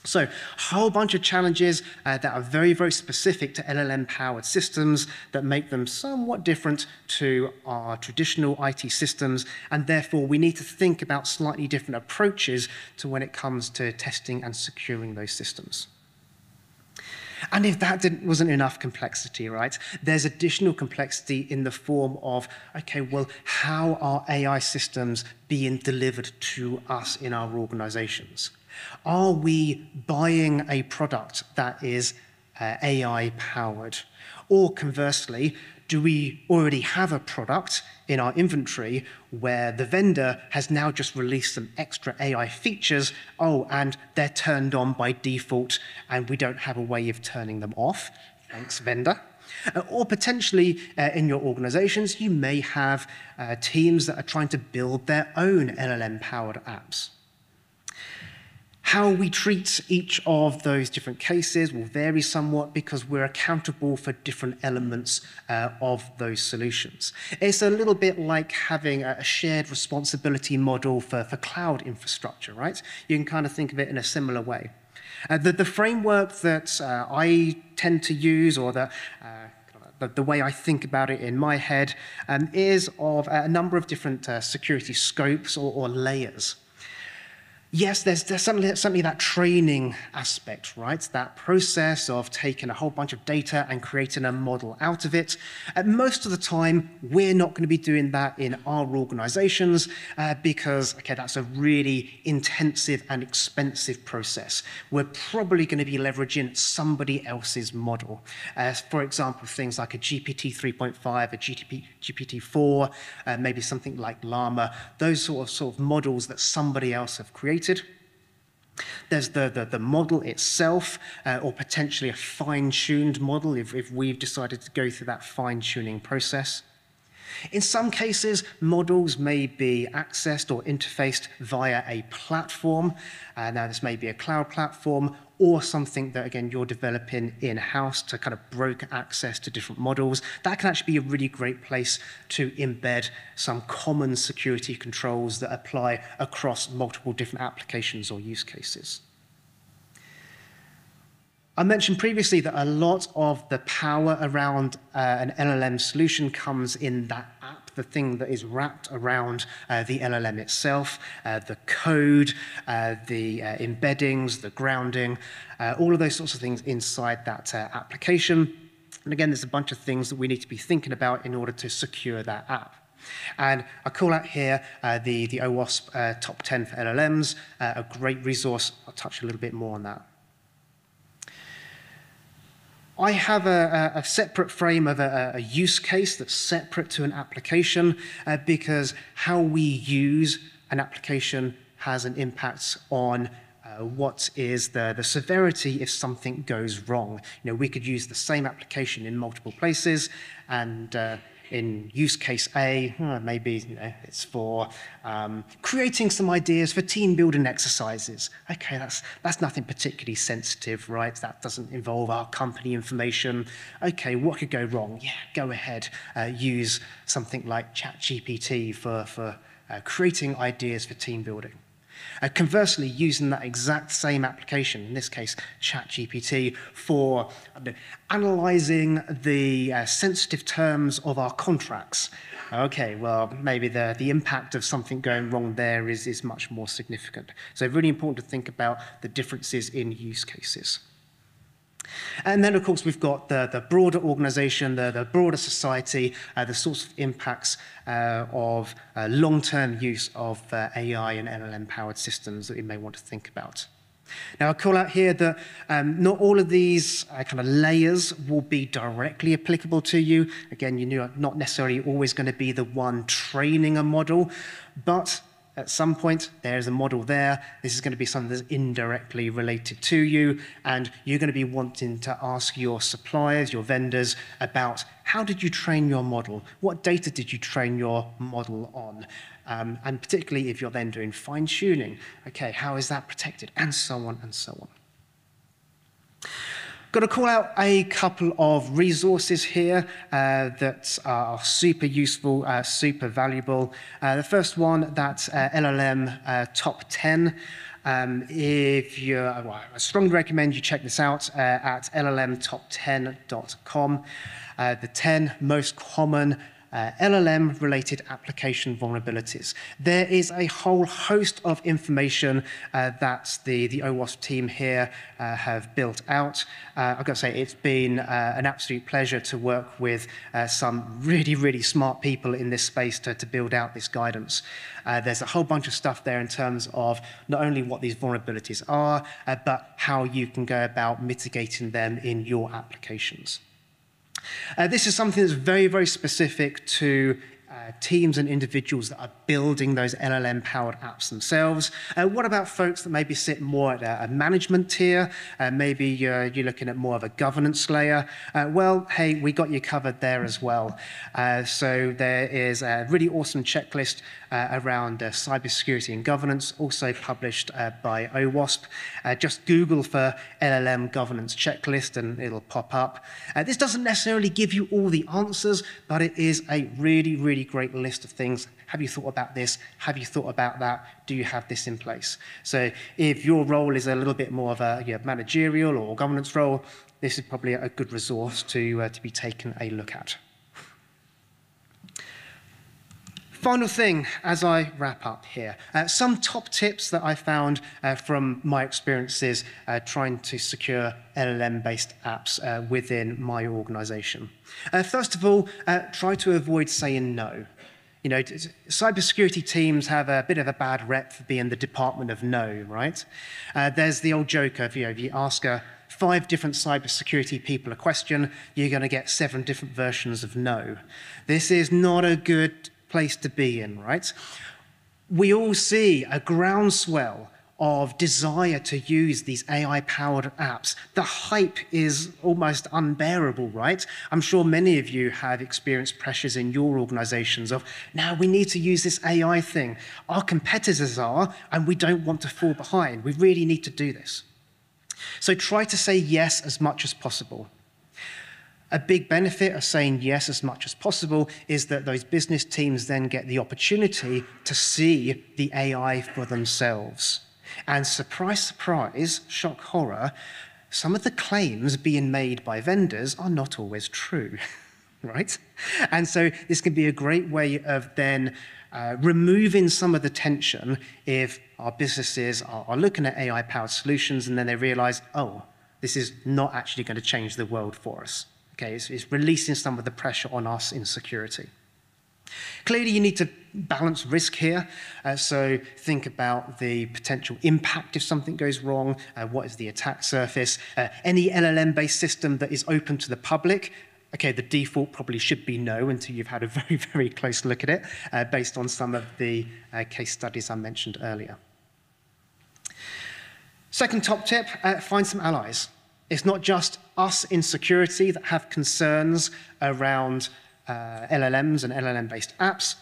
So a whole bunch of challenges uh, that are very, very specific to LLM-powered systems that make them somewhat different to our traditional IT systems, and therefore we need to think about slightly different approaches to when it comes to testing and securing those systems. And if that wasn't enough complexity, right, there's additional complexity in the form of, okay, well, how are AI systems being delivered to us in our organizations? Are we buying a product that is uh, AI powered? Or conversely, do we already have a product in our inventory where the vendor has now just released some extra AI features, oh, and they're turned on by default and we don't have a way of turning them off? Thanks, vendor. Uh, or potentially uh, in your organizations, you may have uh, teams that are trying to build their own LLM powered apps. How we treat each of those different cases will vary somewhat because we're accountable for different elements uh, of those solutions. It's a little bit like having a shared responsibility model for, for cloud infrastructure, right? You can kind of think of it in a similar way. Uh, the, the framework that uh, I tend to use or uh, the, the, way I think about it in my head um, is of a number of different uh, security scopes or, or layers. Yes, there's, there's certainly, certainly that training aspect, right? That process of taking a whole bunch of data and creating a model out of it. And most of the time, we're not going to be doing that in our organizations uh, because, okay, that's a really intensive and expensive process. We're probably going to be leveraging somebody else's model. Uh, for example, things like a GPT 3.5, a GTP, GPT-4, uh, maybe something like Llama, those sort of, sort of models that somebody else have created there's the, the, the model itself, uh, or potentially a fine-tuned model if, if we've decided to go through that fine-tuning process. In some cases, models may be accessed or interfaced via a platform. Uh, now, this may be a cloud platform or something that, again, you're developing in-house to kind of broker access to different models. That can actually be a really great place to embed some common security controls that apply across multiple different applications or use cases. I mentioned previously that a lot of the power around uh, an LLM solution comes in that app, the thing that is wrapped around uh, the LLM itself, uh, the code, uh, the uh, embeddings, the grounding, uh, all of those sorts of things inside that application. And again, there's a bunch of things that we need to be thinking about in order to secure that app. And I call out here uh, the, the OWASP uh, top 10 for LLMs, uh, a great resource. I'll touch a little bit more on that. I have a, a, separate frame of a, a, use case that's separate to an application uh, because how we use an application has an impact on uh, what is the, the severity if something goes wrong. You know, we could use the same application in multiple places and uh, in use case A, maybe you know, it's for um, creating some ideas for team building exercises. Okay, that's, that's nothing particularly sensitive, right? That doesn't involve our company information. Okay, what could go wrong? Yeah, go ahead, uh, use something like ChatGPT for, for uh, creating ideas for team building. Uh, conversely, using that exact same application, in this case, ChatGPT, for uh, analyzing the uh, sensitive terms of our contracts. Okay, well, maybe the, the impact of something going wrong there is, is much more significant. So really important to think about the differences in use cases. And then, of course, we've got the, the broader organization, the, the broader society, uh, the sorts of impacts uh, of uh, long-term use of uh, AI and LLM-powered systems that we may want to think about. Now, I call out here that um, not all of these uh, kind of layers will be directly applicable to you. Again, you are not necessarily always going to be the one training a model, but at some point, there's a model there. This is going to be something that's indirectly related to you, and you're going to be wanting to ask your suppliers, your vendors, about how did you train your model? What data did you train your model on? Um, and particularly if you're then doing fine tuning, okay, how is that protected? And so on and so on. Got to call out a couple of resources here uh, that are super useful, uh, super valuable. Uh, the first one, that's uh, LLM uh, Top 10. Um, if you well, I strongly recommend you check this out uh, at llmtop10.com. the 10 most common uh, LLM-related application vulnerabilities. There is a whole host of information uh, that the, the OWASP team here uh, have built out. Uh, I've got to say, it's been uh, an absolute pleasure to work with uh, some really, really smart people in this space to, to build out this guidance. there's a whole bunch of stuff there in terms of not only what these vulnerabilities are, but how you can go about mitigating them in your applications. Uh, this is something that's very, very specific to uh, teams and individuals that are building those LLM powered apps themselves. Uh, what about folks that maybe sit more at a, a management tier? Uh, maybe you're, you're, looking at more of a governance layer. Uh, well, hey, we got you covered there as well. Uh, so there is a really awesome checklist uh, around cybersecurity and governance, also published by OWASP. just Google for LLM governance checklist and it'll pop up. this doesn't necessarily give you all the answers, but it is a really, really great list of things. Have you thought about this? Have you thought about that? Do you have this in place? So if your role is a little bit more of a you know, managerial or governance role, this is probably a good resource to, uh, to be taken a look at. Final thing as I wrap up here uh, some top tips that I found uh, from my experiences uh, trying to secure LLM based apps uh, within my organization. Uh, first of all, uh, try to avoid saying no. You know, cybersecurity teams have a bit of a bad rep for being the department of no, right? there's the old joke of, you know, if you ask a five different cybersecurity people a question, you're going to get seven different versions of no. This is not a good place to be in, right? We all see a groundswell of desire to use these AI powered apps. The hype is almost unbearable, right? I'm sure many of you have experienced pressures in your organizations of, now we need to use this AI thing. Our competitors are, and we don't want to fall behind. We really need to do this. So try to say yes as much as possible. A big benefit of saying yes as much as possible is that those business teams then get the opportunity to see the AI for themselves. And surprise, surprise, shock, horror, some of the claims being made by vendors are not always true, right? And so this can be a great way of then uh, removing some of the tension if our businesses are, are looking at AI powered solutions and then they realize, oh, this is not actually going to change the world for us. Okay, it's, it's releasing some of the pressure on us in security. Clearly, you need to balance risk here. Uh, so think about the potential impact if something goes wrong. Uh, what is the attack surface? Uh, any LLM-based system that is open to the public, okay, the default probably should be no until you've had a very, very close look at it, uh, based on some of the uh, case studies I mentioned earlier. Second top tip, uh, find some allies. It's not just us in security that have concerns around uh, LLMs and LLM-based apps.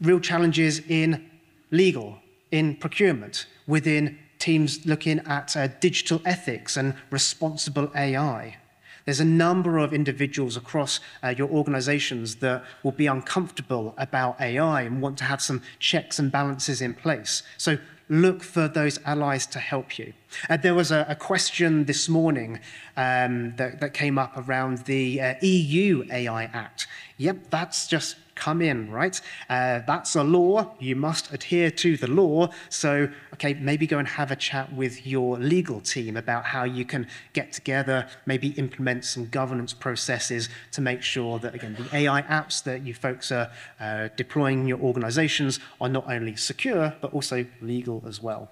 Real challenges in legal, in procurement, within teams looking at uh, digital ethics and responsible AI. There's a number of individuals across uh, your organizations that will be uncomfortable about AI and want to have some checks and balances in place. So look for those allies to help you. Uh, there was a, a, question this morning um, that, that, came up around the uh, EU AI Act. Yep, that's just come in, right? Uh, that's a law. You must adhere to the law. So, okay, maybe go and have a chat with your legal team about how you can get together, maybe implement some governance processes to make sure that, again, the AI apps that you folks are uh, deploying in your organizations are not only secure, but also legal as well.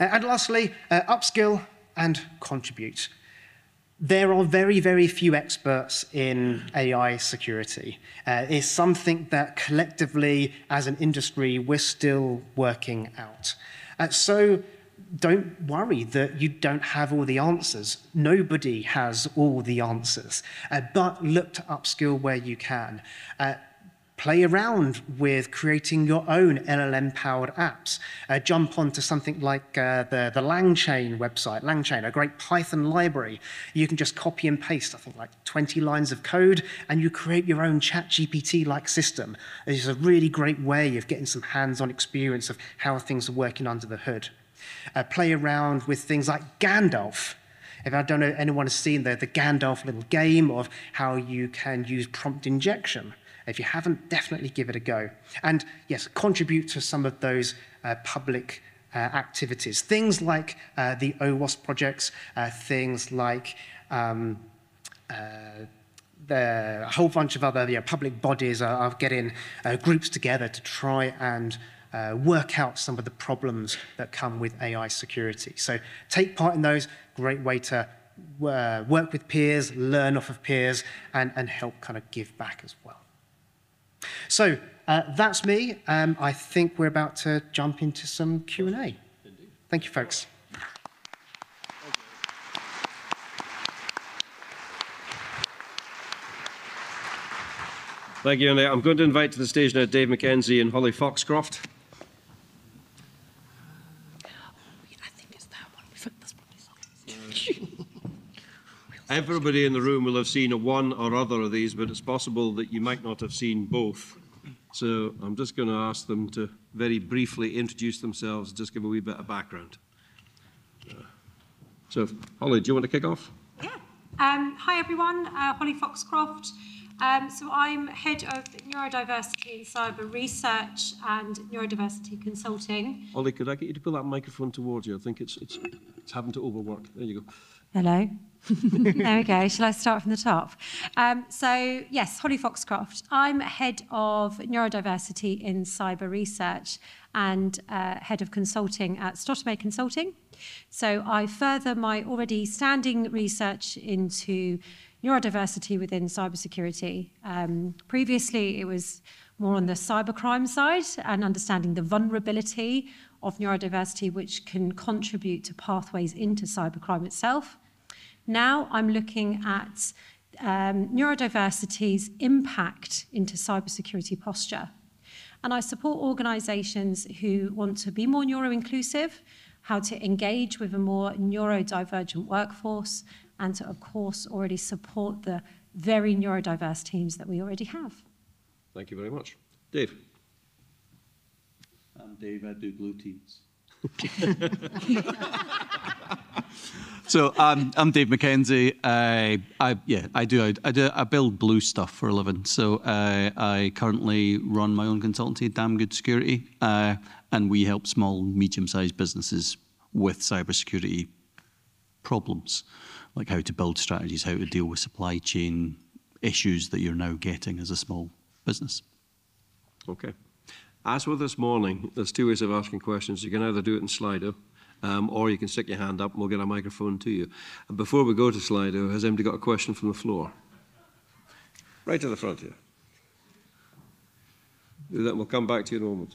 Uh, and lastly, uh, upskill and contribute. There are very, very few experts in AI security. Uh, it's something that collectively, as an industry, we're still working out. Uh, so don't worry that you don't have all the answers. Nobody has all the answers. Uh, but look to upskill where you can. Play around with creating your own LLM-powered apps. Uh, jump onto something like uh, the, the LangChain website, LangChain, a great Python library. You can just copy and paste, I think, like 20 lines of code, and you create your own ChatGPT-like system. It's a really great way of getting some hands-on experience of how things are working under the hood. Uh, play around with things like Gandalf, if I don't know anyone has seen the, the Gandalf little game of how you can use prompt injection. If you haven't, definitely give it a go. And yes, contribute to some of those uh, public uh, activities. Things like uh, the OWASP projects, uh, things like um, uh, the, a whole bunch of other you know, public bodies are, are getting uh, groups together to try and work out some of the problems that come with AI security. So take part in those, great way to work with peers, learn off of peers, and, and help kind of give back as well. So uh, that's me. Um, I think we're about to jump into some Q&A. Thank you, folks. Thank you, Andy. I'm going to invite to the stage now Dave McKenzie and Holly Foxcroft. Everybody in the room will have seen a one or other of these, but it's possible that you might not have seen both. So I'm just going to ask them to very briefly introduce themselves, just give a wee bit of background. So, Holly, do you want to kick off? Yeah. Um, hi, everyone. Uh, Holly Foxcroft. Um, so I'm head of neurodiversity and cyber research and neurodiversity consulting. Ollie, could I get you to pull that microphone towards you? I think it's, it's, it's having to overwork. There you go. Hello. there we go. Shall I start from the top? Um, so, yes, Holly Foxcroft. I'm head of neurodiversity in cyber research and uh, head of consulting at Stott and May Consulting. So, I further my already standing research into neurodiversity within cybersecurity. Um, previously, it was more on the cybercrime side and understanding the vulnerability of neurodiversity, which can contribute to pathways into cybercrime itself. Now I'm looking at um, neurodiversity's impact into cybersecurity posture. And I support organisations who want to be more neuro-inclusive, how to engage with a more neurodivergent workforce, and to, of course, already support the very neurodiverse teams that we already have. Thank you very much. Dave. I'm Dave, I do blue teams. so um, I'm Dave McKenzie. I, I yeah, I do. I, I do. I build blue stuff for a living. So uh, I currently run my own consultancy, Damn Good Security, uh, and we help small, medium-sized businesses with cybersecurity problems, like how to build strategies, how to deal with supply chain issues that you're now getting as a small business. Okay. As with this morning, there's two ways of asking questions. You can either do it in Slido, um, or you can stick your hand up and we'll get a microphone to you. Before we go to Slido, has anybody got a question from the floor? Right to the front here. Do that, we'll come back to you in a moment.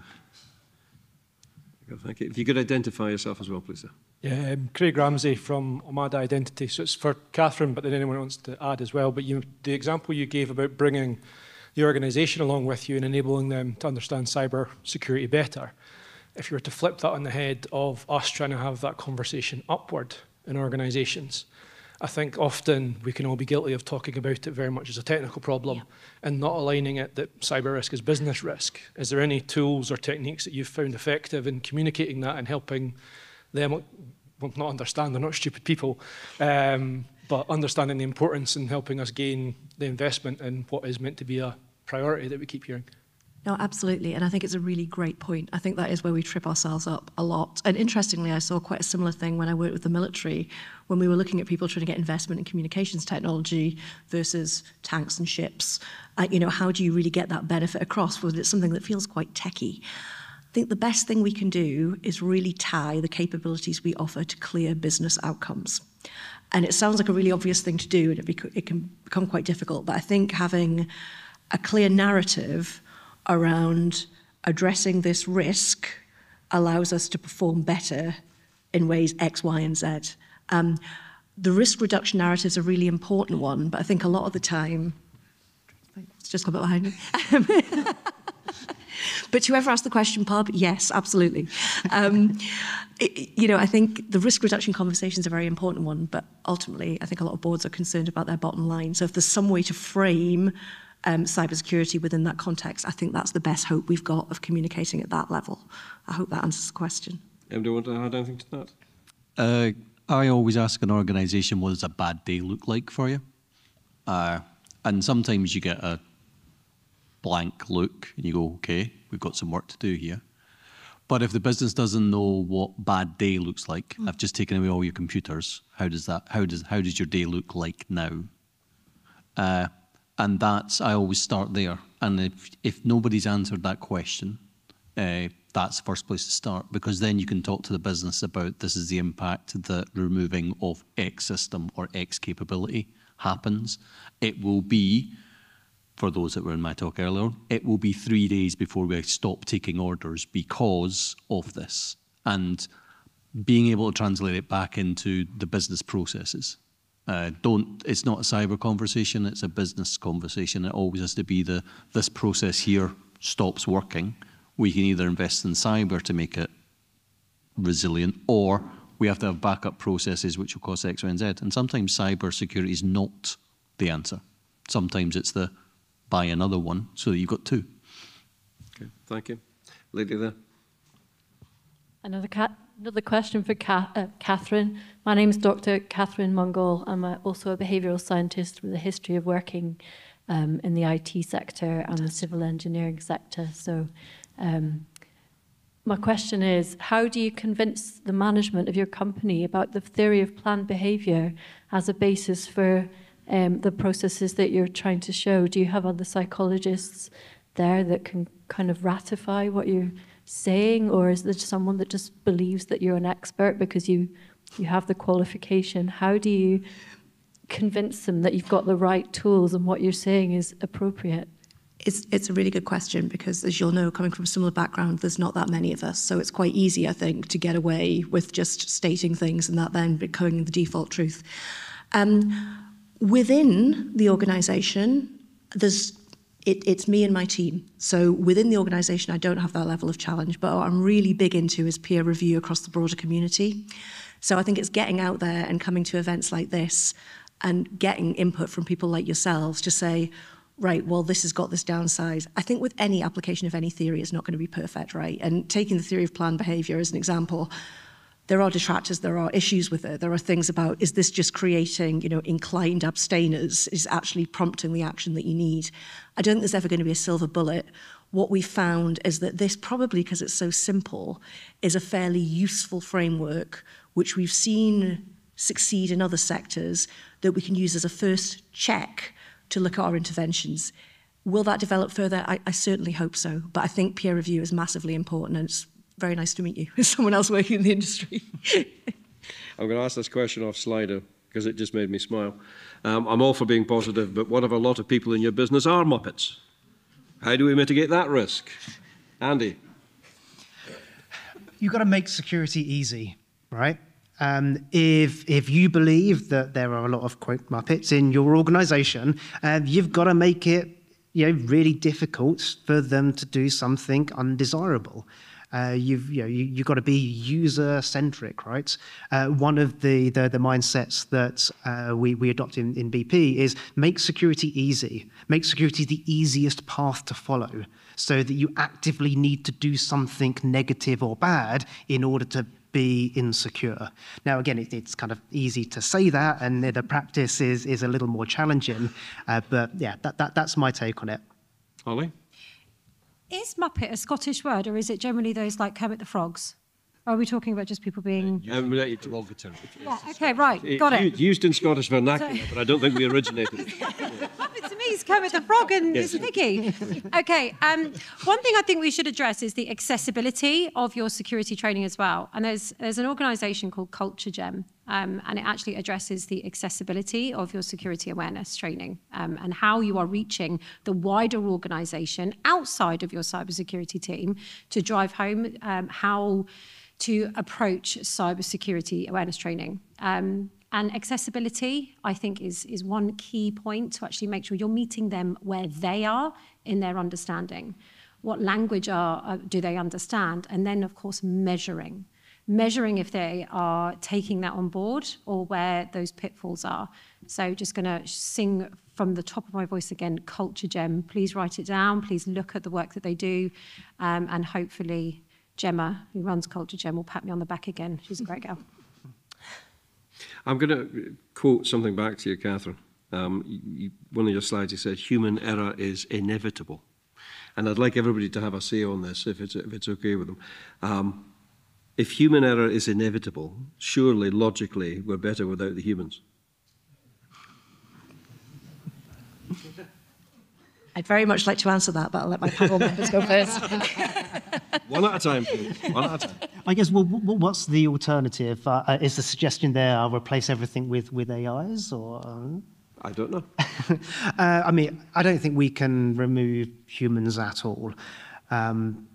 Thank you. If you could identify yourself as well, please, sir. Yeah, um, Craig Ramsey from Omada Identity. So it's for Catherine, but then anyone wants to add as well. But you, the example you gave about bringing the organisation along with you and enabling them to understand cyber security better. If you were to flip that on the head of us trying to have that conversation upward in organisations, I think often we can all be guilty of talking about it very much as a technical problem yeah. and not aligning it that cyber risk is business risk. Is there any tools or techniques that you've found effective in communicating that and helping them well, not understand, they're not stupid people, um, but understanding the importance and helping us gain the investment in what is meant to be a priority that we keep hearing. No, absolutely. And I think it's a really great point. I think that is where we trip ourselves up a lot. And interestingly, I saw quite a similar thing when I worked with the military, when we were looking at people trying to get investment in communications technology versus tanks and ships. Uh, you know, how do you really get that benefit across? Well, it's something that feels quite techie. I think the best thing we can do is really tie the capabilities we offer to clear business outcomes. And it sounds like a really obvious thing to do, and it, it can become quite difficult. But I think having a clear narrative around addressing this risk allows us to perform better in ways X, Y, and Z. Um, the risk reduction narrative is a really important one, but I think a lot of the time, it's just come behind me. but whoever asked the question, pub, yes, absolutely. Um, it, you know, I think the risk reduction conversation is a very important one, but ultimately, I think a lot of boards are concerned about their bottom line. So if there's some way to frame um, cybersecurity within that context, I think that's the best hope we've got of communicating at that level. I hope that answers the question. Do you want to add anything to that? Uh, I always ask an organisation, what does a bad day look like for you? Uh, and sometimes you get a blank look and you go, okay, we've got some work to do here. But if the business doesn't know what bad day looks like, mm. I've just taken away all your computers. How does that? How does how does your day look like now? Uh, and that's I always start there. And if if nobody's answered that question, uh, that's the first place to start because then you can talk to the business about this is the impact that removing of X system or X capability happens. It will be for those that were in my talk earlier, it will be three days before we stop taking orders because of this. And being able to translate it back into the business processes. Uh, don't. It's not a cyber conversation. It's a business conversation. It always has to be the this process here stops working. We can either invest in cyber to make it resilient, or we have to have backup processes which will cost X, Y, and Z. And sometimes cyber security is not the answer. Sometimes it's the buy another one so that you've got two. Okay, thank you. Lady there. Another, ca- another question for Ca- uh, Catherine. My name is Dr. Catherine Mongol. I'm a, also a behavioural scientist with a history of working um, in the IT sector and the civil engineering sector. So um, my question is, how do you convince the management of your company about the theory of planned behaviour as a basis for um, the processes that you're trying to show? Do you have other psychologists there that can kind of ratify what you're saying, or is there someone that just believes that you're an expert because you you have the qualification? How do you convince them that you've got the right tools and what you're saying is appropriate? It's, it's a really good question because, as you'll know, coming from a similar background, there's not that many of us. So it's quite easy, I think, to get away with just stating things and that then becoming the default truth. Um, within the organisation, there's it, it's me and my team. So within the organisation, I don't have that level of challenge, but what I'm really big into is peer review across the broader community. So I think it's getting out there and coming to events like this and getting input from people like yourselves to say, right, well, this has got this downside. I think with any application of any theory, it's not going to be perfect, right? And taking the theory of planned behaviour as an example, there are detractors, there are issues with it. There are things about, is this just creating, you know, inclined abstainers? Is actually prompting the action that you need? I don't think there's ever going to be a silver bullet. What we found is that this, probably because it's so simple, is a fairly useful framework, which we've seen succeed in other sectors, that we can use as a first check to look at our interventions. Will that develop further? I, I certainly hope so. But I think peer review is massively important, and it's very nice to meet you as someone else working in the industry. I'm going to ask this question off Slido because it just made me smile. Um, I'm all for being positive, but what if a lot of people in your business are Muppets? How do we mitigate that risk? Andy. You've got to make security easy, right? Um, if if you believe that there are a lot of quote muppets in your organisation, uh, you've got to make it you know really difficult for them to do something undesirable. Uh, you've you know you, you've got to be user centric, right? Uh, one of the the, the mindsets that uh, we we adopt in, in BP is make security easy, make security the easiest path to follow, so that you actively need to do something negative or bad in order to be insecure. Now, again, it, it's kind of easy to say that, and the practice is is a little more challenging. Uh, but yeah, that, that that's my take on it. Ollie? Is Muppet a Scottish word, or is it generally those like Kermit the Frogs? Or are we talking about just people being? Um, Yeah, okay, right, got u- it. Used in Scottish vernacular, but I don't think we originated it. Muppet to me is Kermit the Frog and Yes. Piggy. Okay, um, one thing I think we should address is the accessibility of your security training as well. And there's there's an organisation called Culture Gem, um, and it actually addresses the accessibility of your security awareness training um, and how you are reaching the wider organisation outside of your cybersecurity team to drive home um, how to approach cybersecurity awareness training. Um, and accessibility, I think, is, is one key point to actually make sure you're meeting them where they are in their understanding. What language are, uh, do they understand? And then, of course, measuring. Measuring if they are taking that on board or where those pitfalls are. So, just going to sing from the top of my voice again Culture Gem. Please write it down. Please look at the work that they do. Um, and hopefully, Gemma, who runs Culture Gem, will pat me on the back again. She's a great girl. I'm going to quote something back to you, Catherine. Um, you, one of your slides, you said, human error is inevitable. And I'd like everybody to have a say on this, if it's, if it's okay with them. Um, if human error is inevitable, surely, logically, we're better without the humans. I'd very much like to answer that, but I'll let my panel members go first. One at a time, please. One at a time. I guess well, wh- wh- what's the alternative? Uh, uh, is the suggestion there I'll replace everything with with AIs or? um, I don't know. Uh, I mean, I don't think we can remove humans at all. Um,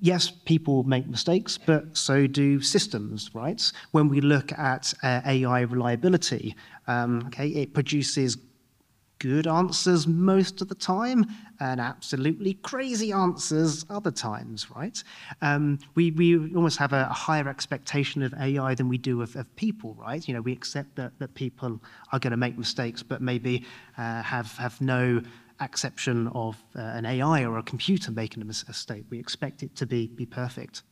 yes, people make mistakes, but so do systems, right? When we look at uh, AI reliability, um, okay, it produces good answers most of the time and absolutely crazy answers other times, right? Um, we, we almost have a, a higher expectation of AI than we do of, of people, right? You know, we accept that, that people are going to make mistakes, but maybe uh, have, have no acception of uh, an AI or a computer making a mistake. We expect it to be, be perfect.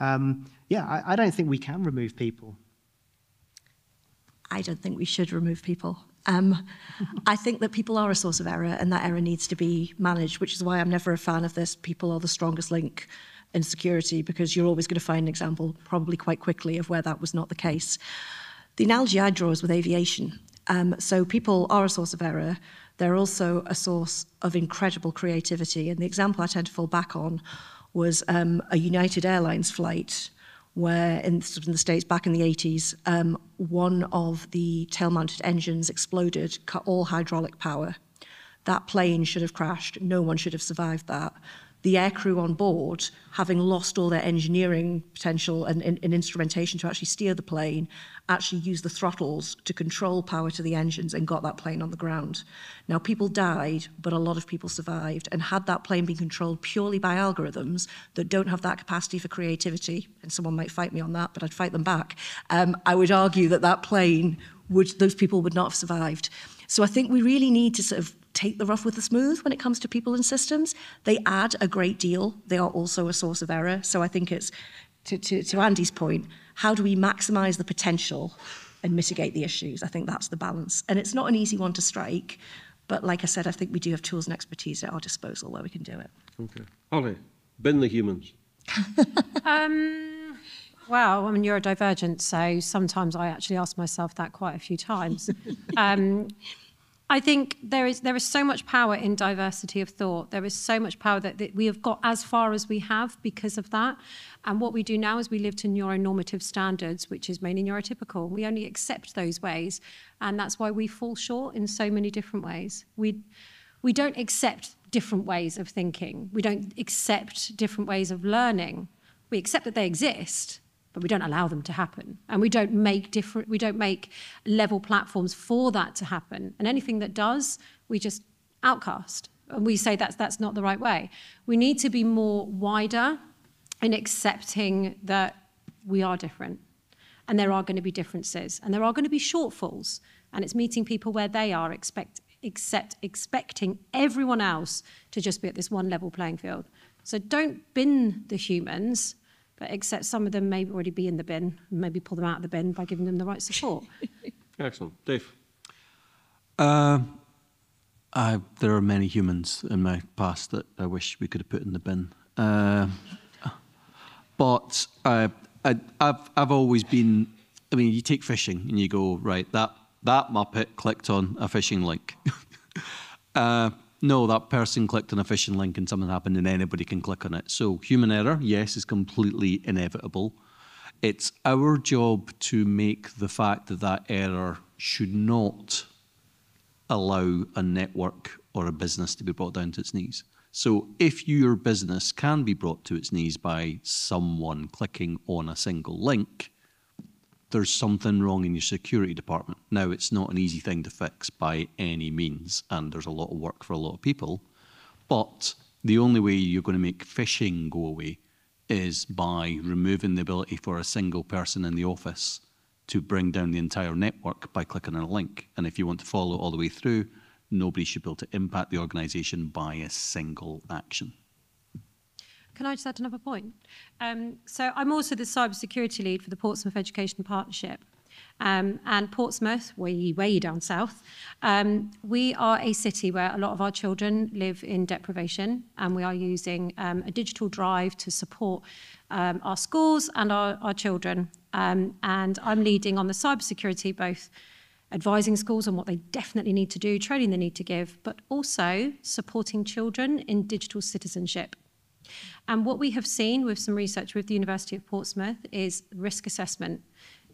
Um, yeah, I, I don't think we can remove people. I don't think we should remove people. Um, I think that people are a source of error and that error needs to be managed, which is why I'm never a fan of this people are the strongest link in security because you're always going to find an example, probably quite quickly, of where that was not the case. The analogy I draw is with aviation. Um, so people are a source of error. They're also a source of incredible creativity. And the example I tend to fall back on was um, a United Airlines flight where in, in the States back in the 80s, um, one of the tail-mounted engines exploded, cut all hydraulic power. That plane should have crashed. No one should have survived that the aircrew on board, having lost all their engineering potential and, and, and, instrumentation to actually steer the plane, actually used the throttles to control power to the engines and got that plane on the ground. Now, people died, but a lot of people survived. And had that plane been controlled purely by algorithms that don't have that capacity for creativity, and someone might fight me on that, but I'd fight them back, um, I would argue that that plane, would, those people would not have survived. So I think we really need to sort of take the rough with the smooth when it comes to people and systems. They add a great deal. They are also a source of error. So I think it's, to, to, to Andy's point, how do we maximize the potential and mitigate the issues? I think that's the balance. And it's not an easy one to strike. But like I said, I think we do have tools and expertise at our disposal where we can do it. Okay. Holly, bin the humans. um, well, I'm a neurodivergent, so sometimes I actually ask myself that quite a few times. um, I think there is there is so much power in diversity of thought. There is so much power that, that we have got as far as we have because of that. And what we do now is we live to neuronormative standards, which is mainly neurotypical. We only accept those ways, and that's why we fall short in so many different ways. We we don't accept different ways of thinking. We don't accept different ways of learning. We accept that they exist, but we don't allow them to happen. And we don't make different we don't make level platforms for that to happen. And anything that does we just outcast. And we say that's that's not the right way. We need to be more wider in accepting that we are different. And there are going to be differences. And there are going to be shortfalls. And it's meeting people where they are expect except expecting everyone else to just be at this one level playing field. So don't bin the humans but except some of them may already be in the bin, maybe pull them out of the bin by giving them the right support. Excellent. Dave? Uh, I, there are many humans in my past that I wish we could have put in the bin. Uh, but I, I, I've, I've always been, I mean, you take phishing and you go, right, that, that Muppet clicked on a phishing link. no, that person clicked on a phishing link and something happened and anybody can click on it. So human error, yes, is completely inevitable. It's our job to make the fact that that error should not allow a network or a business to be brought down to its knees. So if your business can be brought to its knees by someone clicking on a single link, there's something wrong in your security department. Now, it's not an easy thing to fix by any means, and there's a lot of work for a lot of people. But the only way you're going to make phishing go away is by removing the ability for a single person in the office to bring down the entire network by clicking on a link. And if you want to follow all the way through, nobody should be able to impact the organization by a single action. Can I just add another point? Um, so I'm also the cybersecurity lead for the Portsmouth Education Partnership. Um, and Portsmouth, way, way down south, um, we are a city where a lot of our children live in deprivation, and we are using um, a digital drive to support um, our schools and our, our children. Um, and I'm leading on the cybersecurity, both advising schools on what they definitely need to do, training they need to give, but also supporting children in digital citizenship. And what we have seen with some research with the University of Portsmouth is risk assessment.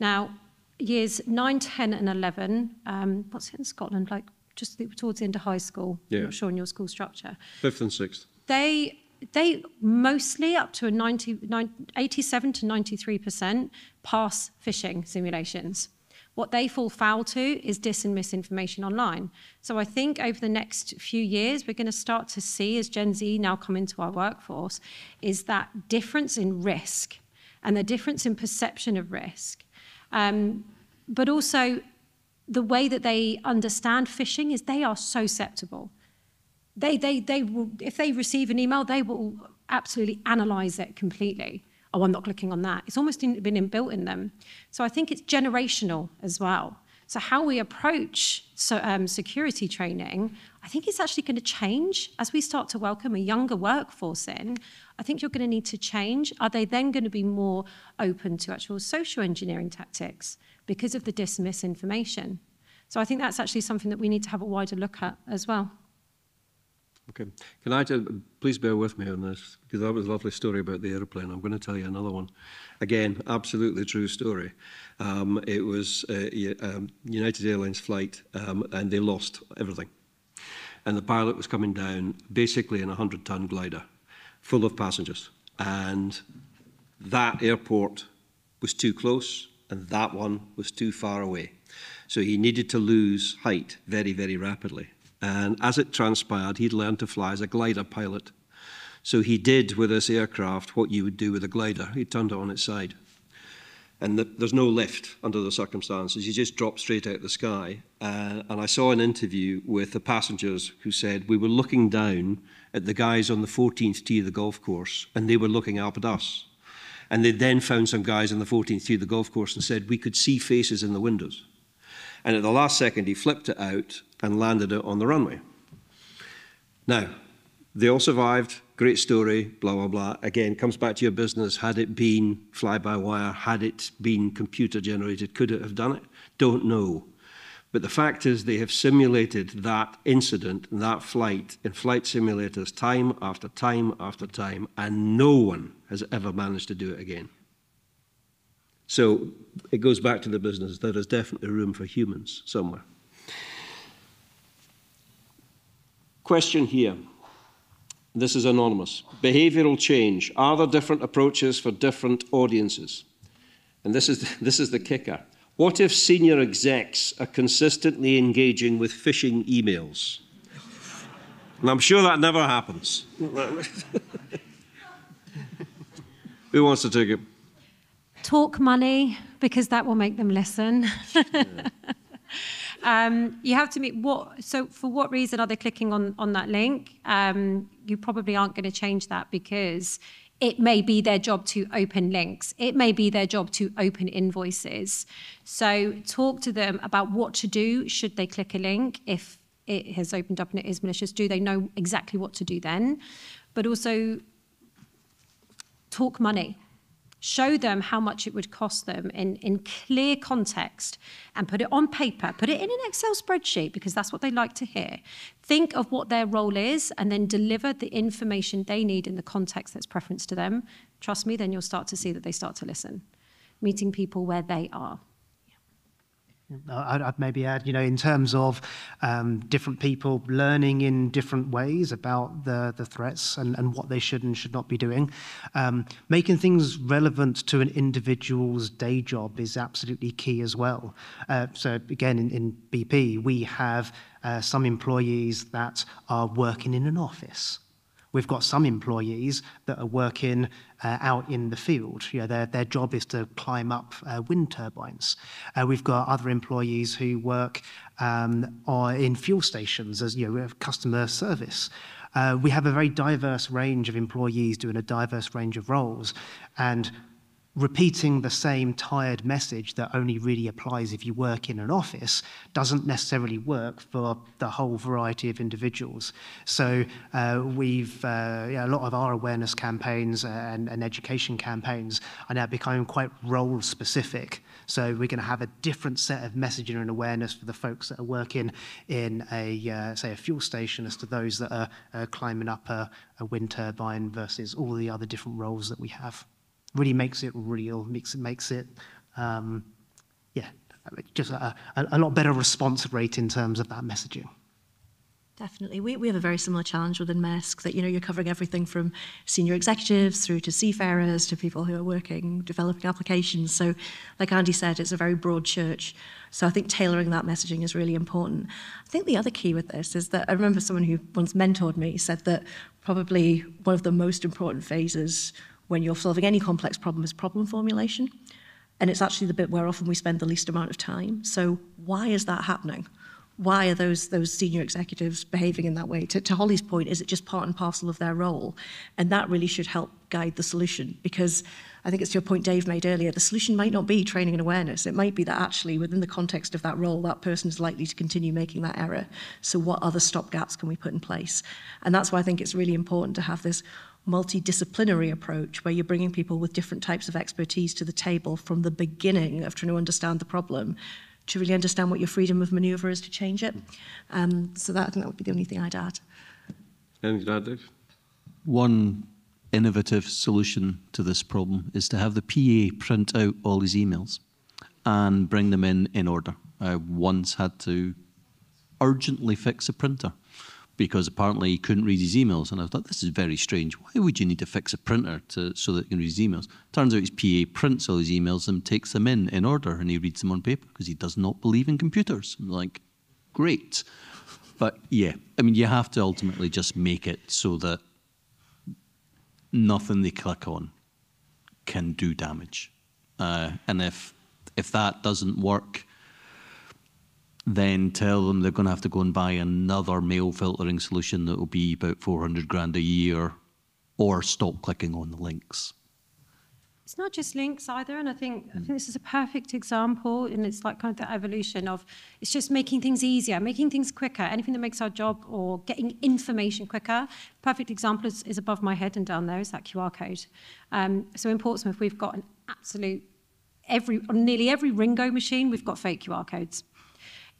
Now, years 9, 10 and 11, um, what's it in Scotland, like just towards the end of high school, yeah. I'm not sure in your school structure. Fifth and sixth. They they mostly up to a 90, 90, 87 to 93% pass phishing simulations. What they fall foul to is dis and misinformation online. So I think over the next few years, we're going to start to see, as Gen Z now come into our workforce, is that difference in risk and the difference in perception of risk. Um, but also the way that they understand phishing is they are so susceptible. They, they, they will, if they receive an email, they will absolutely analyze it completely oh, I'm not clicking on that. It's almost been inbuilt in them. So I think it's generational as well. So how we approach so, um, security training, I think it's actually going to change as we start to welcome a younger workforce in. I think you're going to need to change. Are they then going to be more open to actual social engineering tactics because of the dismiss information? So I think that's actually something that we need to have a wider look at as well. Okay. Can I just, please bear with me on this, because that was a lovely story about the airplane. I'm going to tell you another one. Again, absolutely true story. Um, it was a um, United Airlines flight, um, and they lost everything. And the pilot was coming down basically in a 100-ton glider, full of passengers. And that airport was too close, and that one was too far away. So he needed to lose height very, very rapidly. And as it transpired, he'd learned to fly as a glider pilot. So he did with this aircraft what you would do with a glider. He turned it on its side. And the, there's no lift under the circumstances. You just drop straight out of the sky. Uh, and I saw an interview with the passengers who said, We were looking down at the guys on the 14th tee of the golf course, and they were looking up at us. And they then found some guys on the 14th tee of the golf course and said, We could see faces in the windows. And at the last second, he flipped it out and landed it on the runway. Now, they all survived. Great story, blah, blah, blah. Again, comes back to your business. Had it been fly by wire, had it been computer generated, could it have done it? Don't know. But the fact is, they have simulated that incident, that flight, in flight simulators time after time after time, and no one has ever managed to do it again. So it goes back to the business. There is definitely room for humans somewhere. Question here. This is anonymous. Behavioral change. Are there different approaches for different audiences? And this is, this is the kicker. What if senior execs are consistently engaging with phishing emails? And I'm sure that never happens. Who wants to take it? Talk money, because that will make them listen. Um, you have to meet what, so for what reason are they clicking on, on that link? Um, you probably aren't going to change that because it may be their job to open links. It may be their job to open invoices. So talk to them about what to do should they click a link. If it has opened up and it is malicious, do they know exactly what to do then? But also talk money show them how much it would cost them in, in clear context and put it on paper, put it in an Excel spreadsheet because that's what they like to hear. Think of what their role is and then deliver the information they need in the context that's preference to them. Trust me, then you'll start to see that they start to listen. Meeting people where they are. I'd, I'd maybe add, you know, in terms of um, different people learning in different ways about the, the threats and, and what they should and should not be doing. Um, making things relevant to an individual's day job is absolutely key as well. Uh, so again, in, in BP, we have uh, some employees that are working in an office. We've got some employees that are working uh, out in the field. You know, their, their job is to climb up uh, wind turbines. Uh, we've got other employees who work um, in fuel stations as you know, customer service. Uh, we have a very diverse range of employees doing a diverse range of roles. And repeating the same tired message that only really applies if you work in an office doesn't necessarily work for the whole variety of individuals. So uh, we've, uh, yeah, a lot of our awareness campaigns and, and education campaigns are now becoming quite role specific. So we're going to have a different set of messaging and awareness for the folks that are working in a, uh, say, a fuel station as to those that are uh, climbing up a, a wind turbine versus all the other different roles that we have really makes it real, makes it, makes it um, yeah, just a, a, a lot better response rate in terms of that messaging. Definitely. We, we have a very similar challenge within Maersk that, you know, you're covering everything from senior executives through to seafarers to people who are working, developing applications. So, like Andy said, it's a very broad church. So I think tailoring that messaging is really important. I think the other key with this is that I remember someone who once mentored me said that probably one of the most important phases when you're solving any complex problem is problem formulation. And it's actually the bit where often we spend the least amount of time. So why is that happening? why are those those senior executives behaving in that way? To, to Holly's point, is it just part and parcel of their role? And that really should help guide the solution because I think it's your point Dave made earlier, the solution might not be training and awareness. It might be that actually within the context of that role, that person is likely to continue making that error. So what other stopgaps can we put in place? And that's why I think it's really important to have this multidisciplinary approach where you're bringing people with different types of expertise to the table from the beginning of trying to understand the problem to really understand what your freedom of maneuver is to change it. Um, so that, I think that would be the only thing I'd add. Anything to add, Dave? One innovative solution to this problem is to have the PA print out all his emails and bring them in in order. I once had to urgently fix a printer because apparently he couldn't read his emails. And I thought, this is very strange. Why would you need to fix a printer to, so that he can read his emails? Turns out his PA prints all his emails and takes them in in order and he reads them on paper because he does not believe in computers. I'm like, great. But yeah, I mean, you have to ultimately just make it so that nothing they click on can do damage. Uh, and if if that doesn't work, then tell them they're going to have to go and buy another mail filtering solution that will be about 400 grand a year or stop clicking on the links. It's not just links either, and I think I think this is a perfect example, and it's like kind of the evolution of it's just making things easier, making things quicker, anything that makes our job or getting information quicker. Perfect example is, is above my head and down there is that QR code. Um, so in Portsmouth, we've got an absolute every on nearly every RingGo machine, we've got fake QR codes.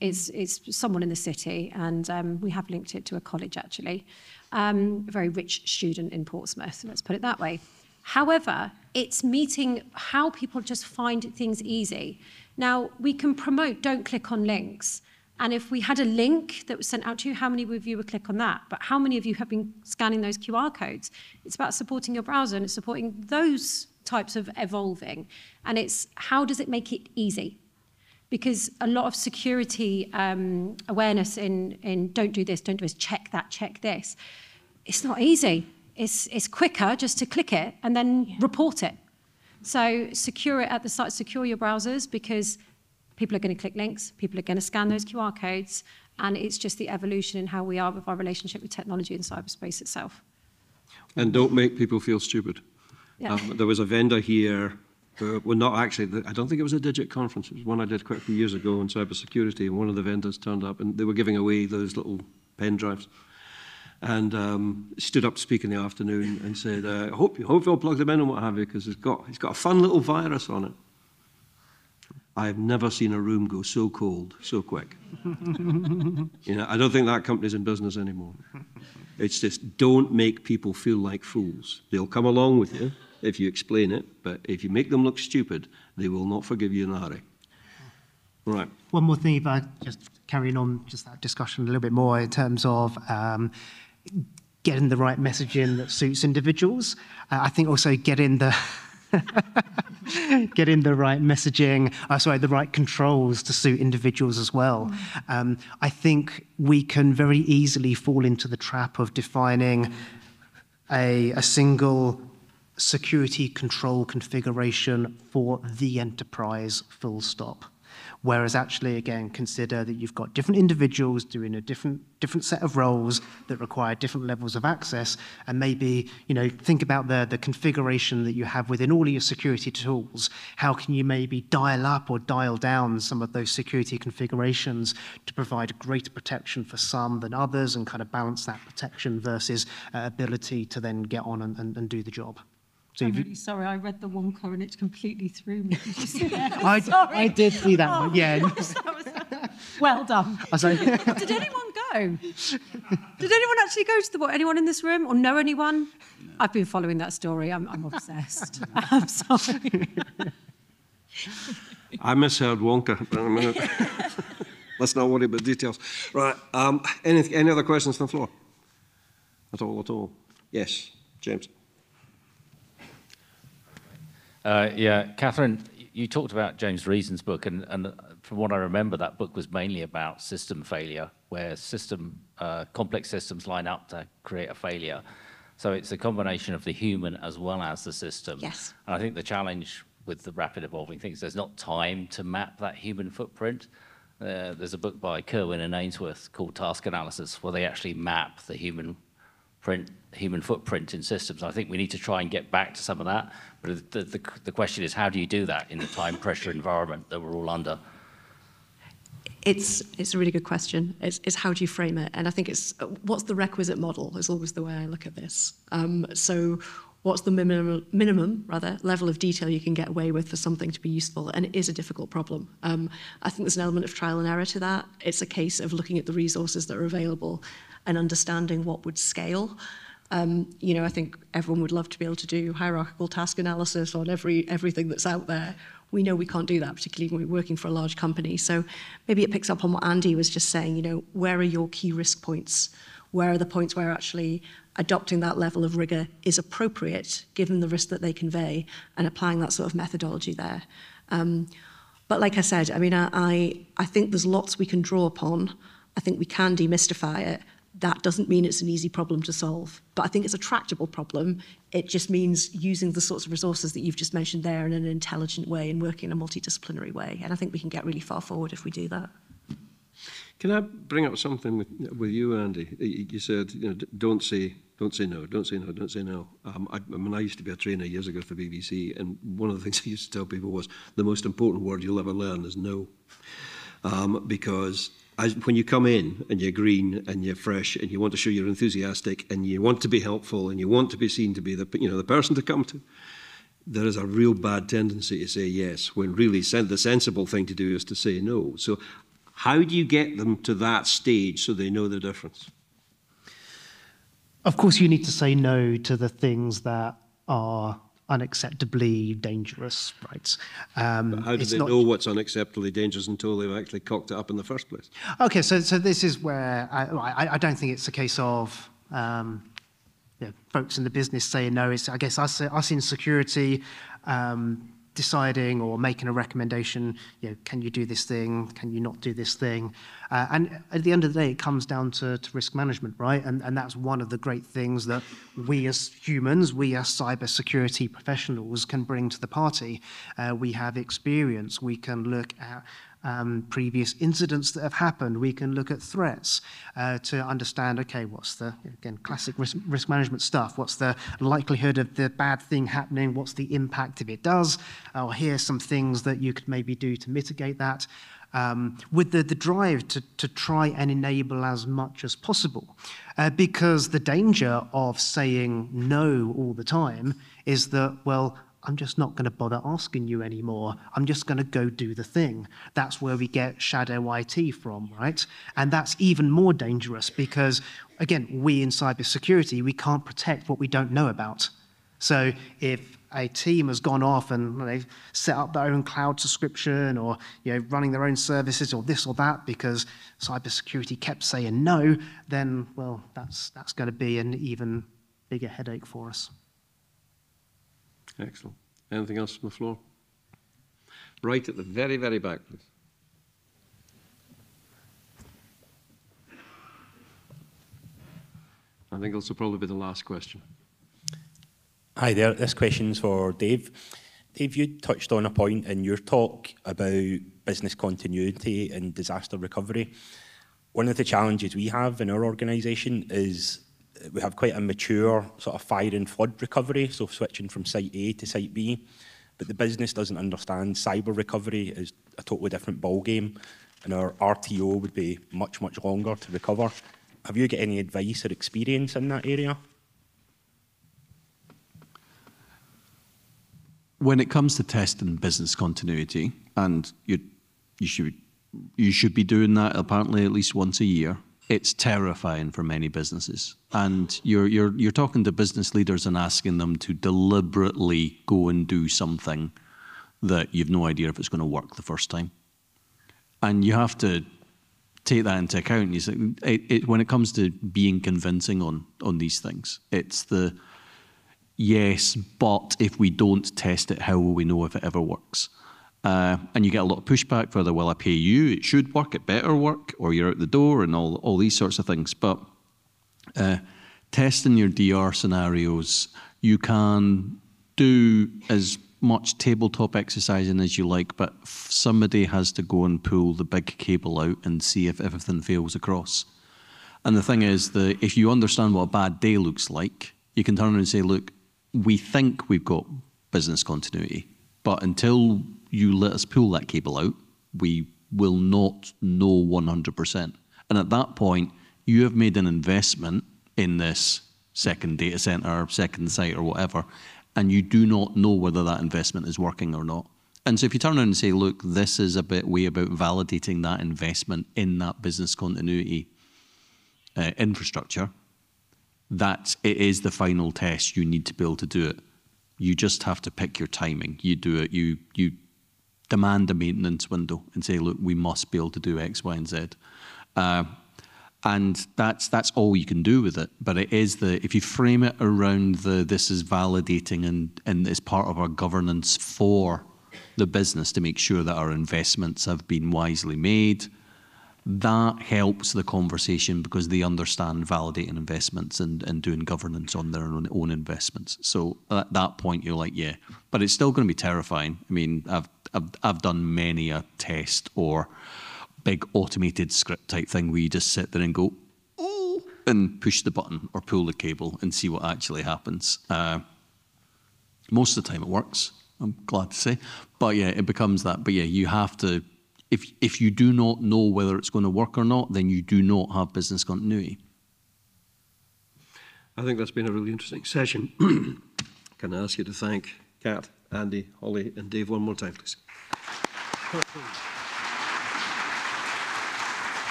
It's, it's someone in the city, and um, we have linked it to a college actually. Um, a very rich student in Portsmouth, let's put it that way. However, it's meeting how people just find things easy. Now, we can promote don't click on links. And if we had a link that was sent out to you, how many of you would click on that? But how many of you have been scanning those QR codes? It's about supporting your browser and it's supporting those types of evolving. And it's how does it make it easy? Because a lot of security um, awareness in, in don't do this, don't do this, check that, check this, it's not easy it's, it's quicker just to click it and then yeah. report it. So secure it at the site, secure your browsers because people are going to click links, people are going to scan those QR codes, and it's just the evolution in how we are with our relationship with technology and cyberspace itself. And don't make people feel stupid. Yeah. Um, there was a vendor here, uh, well, not actually, I don't think it was a Digit conference, it was one I did quite a few years ago on cybersecurity, and one of the vendors turned up and they were giving away those little pen drives and um, stood up to speak in the afternoon and said, uh, I hope, hope you'll plug them in and what have you, because it's got, it's got a fun little virus on it. I've never seen a room go so cold so quick. you know, I don't think that company's in business anymore. It's just don't make people feel like fools. They'll come along with you if you explain it, but if you make them look stupid, they will not forgive you in a hurry. Right. One more thing, if I just carrying on just that discussion a little bit more in terms of um, getting the right messaging that suits individuals. Uh, I think also getting the getting the right messaging, uh, sorry, the right controls to suit individuals as well. Um, I think we can very easily fall into the trap of defining a, a single security control configuration for the enterprise full stop. Whereas actually, again, consider that you've got different individuals doing a different, different set of roles that require different levels of access. And maybe, you know, think about the, the configuration that you have within all of your security tools. How can you maybe dial up or dial down some of those security configurations to provide greater protection for some than others and kind of balance that protection versus uh, ability to then get on and, and, and do the job? So I'm really sorry, I read the Wonka and it completely threw me. I, I did see that oh, one, yeah. Gosh, that was, well done. Did anyone go? Did anyone actually go to the Anyone in this room or know anyone? No. I've been following that story. I'm, I'm obsessed. I'm sorry. I misheard Wonka. for a minute. Let's not worry about details. Right. Um, any, any other questions from the floor? At all, at all? Yes, James. Uh, yeah, Catherine, you talked about James Reason's book, and, and from what I remember, that book was mainly about system failure, where system uh, complex systems line up to create a failure. So it's a combination of the human as well as the system. Yes. And I think the challenge with the rapid evolving things, there's not time to map that human footprint. Uh, there's a book by Kirwan and Ainsworth called Task Analysis, where they actually map the human print, human footprint in systems. I think we need to try and get back to some of that. But the, the, the question is, how do you do that in the time pressure environment that we're all under? It's, it's a really good question. It's, it's how do you frame it? And I think it's what's the requisite model is always the way I look at this. Um, so what's the minimum, minimum rather level of detail you can get away with for something to be useful? And it is a difficult problem. Um, I think there's an element of trial and error to that. It's a case of looking at the resources that are available and understanding what would scale. Um, you know, I think everyone would love to be able to do hierarchical task analysis on every everything that's out there. We know we can't do that, particularly when we're working for a large company. So maybe it picks up on what Andy was just saying, you know, where are your key risk points? Where are the points where actually adopting that level of rigor is appropriate, given the risk that they convey, and applying that sort of methodology there. Um, but like I said, I mean, I, I, I think there's lots we can draw upon. I think we can demystify it, that doesn't mean it's an easy problem to solve. But I think it's a tractable problem. It just means using the sorts of resources that you've just mentioned there in an intelligent way and working in a multidisciplinary way. And I think we can get really far forward if we do that. Can I bring up something with, with you, Andy? You said, you know, don't say, don't say no, don't say no, don't say no. Um, I, I mean, I used to be a trainer years ago for BBC, and one of the things I used to tell people was the most important word you'll ever learn is no, um, because as, when you come in and you're green and you're fresh and you want to show you're enthusiastic and you want to be helpful and you want to be seen to be the you know the person to come to, there is a real bad tendency to say yes when really the sensible thing to do is to say no. So, how do you get them to that stage so they know the difference? Of course, you need to say no to the things that are unacceptably dangerous, right? Um, how do they not... know what's unacceptably dangerous until they've actually cocked it up in the first place? Okay, so so this is where I, I, I don't think it's a case of um, you know, folks in the business saying no. It's I guess us us in security. Um, deciding or making a recommendation, you know, can you do this thing? Can you not do this thing? Uh, and at the end of the day, it comes down to, to risk management, right? And, and that's one of the great things that we as humans, we as cybersecurity professionals can bring to the party. Uh, we have experience. We can look at um, previous incidents that have happened. We can look at threats uh, to understand, okay, what's the, again, classic risk, risk management stuff. What's the likelihood of the bad thing happening? What's the impact if it does? Or here's some things that you could maybe do to mitigate that. Um, with the, the drive to, to try and enable as much as possible. Uh, because the danger of saying no all the time is that, well, I'm just not going to bother asking you anymore. I'm just going to go do the thing. That's where we get shadow IT from, right? And that's even more dangerous because, again, we in cybersecurity, we can't protect what we don't know about. So if a team has gone off and they've set up their own cloud subscription or you know running their own services or this or that because cybersecurity kept saying no, then well that's that's going to be an even bigger headache for us. Excellent. Anything else from the floor? Right at the very, very back, please. I think this will probably be the last question. Hi there, this question's for Dave. Dave, you touched on a point in your talk about business continuity and disaster recovery. One of the challenges we have in our organisation is we have quite a mature sort of fire and flood recovery, so switching from site A to site B. But the business doesn't understand cyber recovery is a totally different ballgame, and our RTO would be much, much longer to recover. Have you got any advice or experience in that area? When it comes to testing business continuity, and you, you should you should be doing that apparently at least once a year it's terrifying for many businesses. And you're, you're, you're talking to business leaders and asking them to deliberately go and do something that you've no idea if it's going to work the first time. And you have to take that into account. You say, it, it, when it comes to being convincing on, on these things, it's the yes, but if we don't test it, how will we know if it ever works? Uh, and you get a lot of pushback for the, well, I pay you, it should work, it better work, or you're out the door, and all, all these sorts of things. But uh, testing your DR scenarios, you can do as much tabletop exercising as you like, but somebody has to go and pull the big cable out and see if everything fails across. And the thing is that if you understand what a bad day looks like, you can turn around and say, look, we think we've got business continuity, but until you let us pull that cable out, we will not know 100%. And at that point, you have made an investment in this second data center, second site, or whatever, and you do not know whether that investment is working or not. And so if you turn around and say, look, this is a bit way about validating that investment in that business continuity uh, infrastructure, that it is the final test. You need to be able to do it. You just have to pick your timing. You do it. You you demand a maintenance window and say, look, we must be able to do X, Y, and Z. Uh, and that's that's all you can do with it. But it is the if you frame it around the this is validating and and is part of our governance for the business to make sure that our investments have been wisely made. That helps the conversation because they understand validating investments and, and doing governance on their own, own investments. So at that point, you're like, yeah, but it's still going to be terrifying. I mean, I've, I've, I've done many a test or big automated script type thing where you just sit there and go, oh, and push the button or pull the cable and see what actually happens. Uh, most of the time it works, I'm glad to say. But yeah, it becomes that. But yeah, you have to, if, if you do not know whether it's going to work or not, then you do not have business continuity. I think that's been a really interesting session. Can I ask you to thank Kat, Andy, Holly, and Dave one more time, please?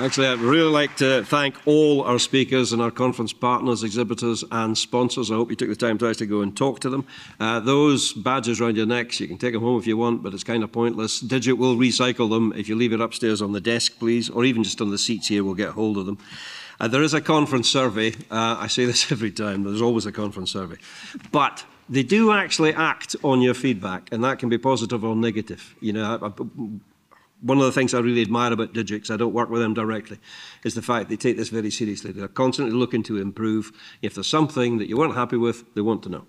Actually, I'd really like to thank all our speakers and our conference partners, exhibitors and sponsors. I hope you took the time to actually go and talk to them. Uh, those badges around your necks, you can take them home if you want, but it's kind of pointless. Digit will recycle them. If you leave it upstairs on the desk, please, or even just on the seats here, we'll get hold of them. Uh, there is a conference survey. Uh, I say this every time. There's always a conference survey. But they do actually act on your feedback, and that can be positive or negative. You know, I, I, one of the things I really admire about Digit's, I don't work with them directly, is the fact they take this very seriously. They're constantly looking to improve. If there's something that you weren't happy with, they want to know.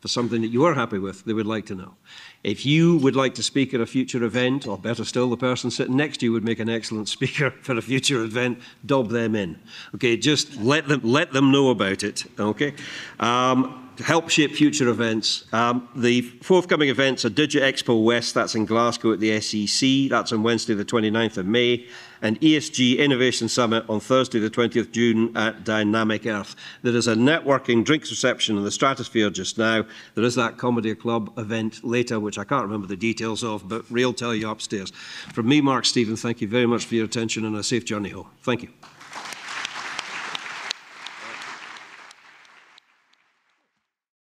If there's something that you are happy with, they would like to know. If you would like to speak at a future event, or better still, the person sitting next to you would make an excellent speaker for a future event, dob them in. Okay, just let them let them know about it. Okay. Um, help shape future events. Um, the forthcoming events are Digit Expo West, that's in Glasgow at the SEC, that's on Wednesday the 29th of May, and ESG Innovation Summit on Thursday the 20th June at Dynamic Earth. There is a networking drinks reception in the Stratosphere just now. There is that Comedy Club event later, which I can't remember the details of, but Ray will tell you upstairs. From me, Mark Stephen, thank you very much for your attention and a safe journey home. Thank you.